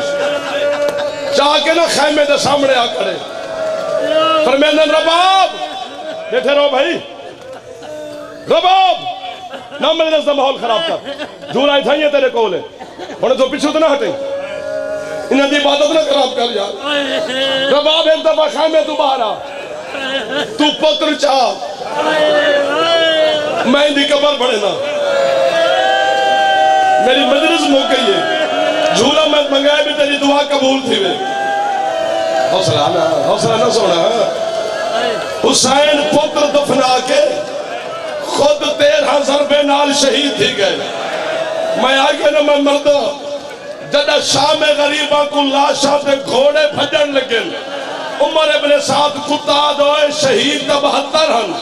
चाह के ना खैमे दे सामने आ खड़े। फरमाने रबाब बैठे रहो भाई। रबाब ना मेरे दस माहौल खराब कर। इथा ही है तेरे कोल। हुन तो पिछू तो ना हटे। इन्हें इबादत ना खराब कर रबाब एक दफ़ा खैमे तू बाहर आ तू पुत्र चाह। मैं इनकी कबर पड़े ना। मेरी मजलिस मुक है। झूला मैं मंगाया भी तेरी दुआ कबूल थी वे। हौसला ना हौसला ना सोना। हुसैन पुत्र दफना के खुद तेरह जरबे नाल शहीद थी गए। मैं आगे ना मैं मरदा, जदा शाम गरीबा को लाशा ते घोड़े भजन लगे, उमर इब्ने साद कुत्ता दोए शहीद दा बहत्तर हन।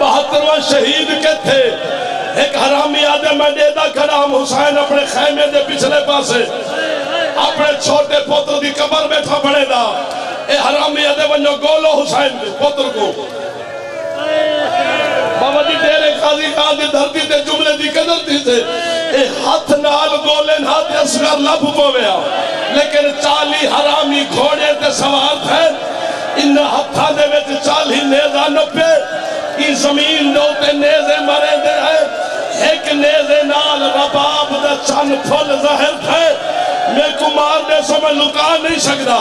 बहत्तरवा शहीद के थे एक हरामी आदे मैं देदा खड़ा हुसैन अपने खैमे दे पिछले पासे, अपने छोटे पुत्र दी कबर बैठा पड़ेगा ए हरामी आदे वनो गोलो हुसैन दे पुत्र को। बाबा जी, तेरे काजी खान दी धरती ते जुमले दी कदर थी से। ए हाथ नाल गोले हाथ असगर लब पवेया लेकिन चाली हरामी घोड़े ते सवार थे इन हत्था दे विच चाली नेजा नपे ई ज़मीन दे उते नेजे मरे दे है। एक नेजे नाल रबाब दा चन फुल ज़ाहिर थे मैं कुमार ने समय लुका नहीं सकता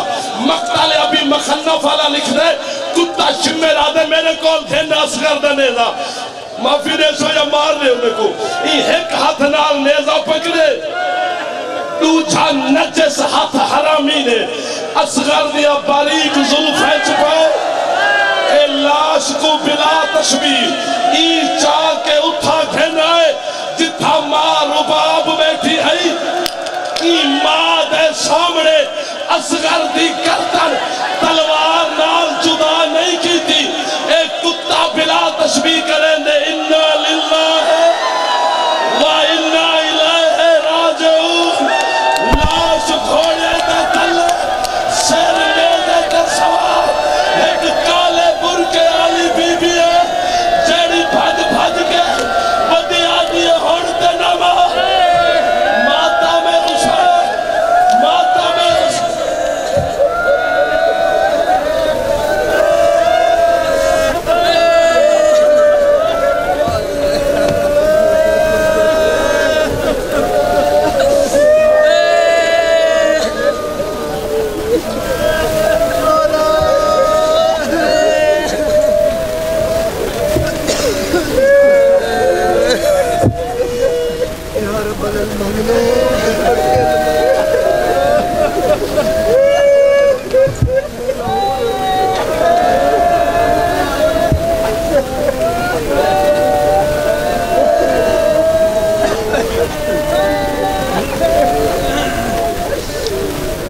मकताले अभी मखन्नफ वाला लिख दे। कुत्ता शिमे राधे मेरे को थे असगर दा नेजा। माफ़ी दे सो या मार दे उन्हें को। ई एक हाथ नाल नेजा पकड़े। दूजा नजस हाथ हरामी ने। असगर दिया बारीक जुल्फे छुपाए ए लाश को बिला तस्वीर। ई चा के उठा खेनाए जिथा माँ रुबाब बैठी है। ई माँ दे सामने असगर दी गर्दन, तलवार नाल जुदा भी करे।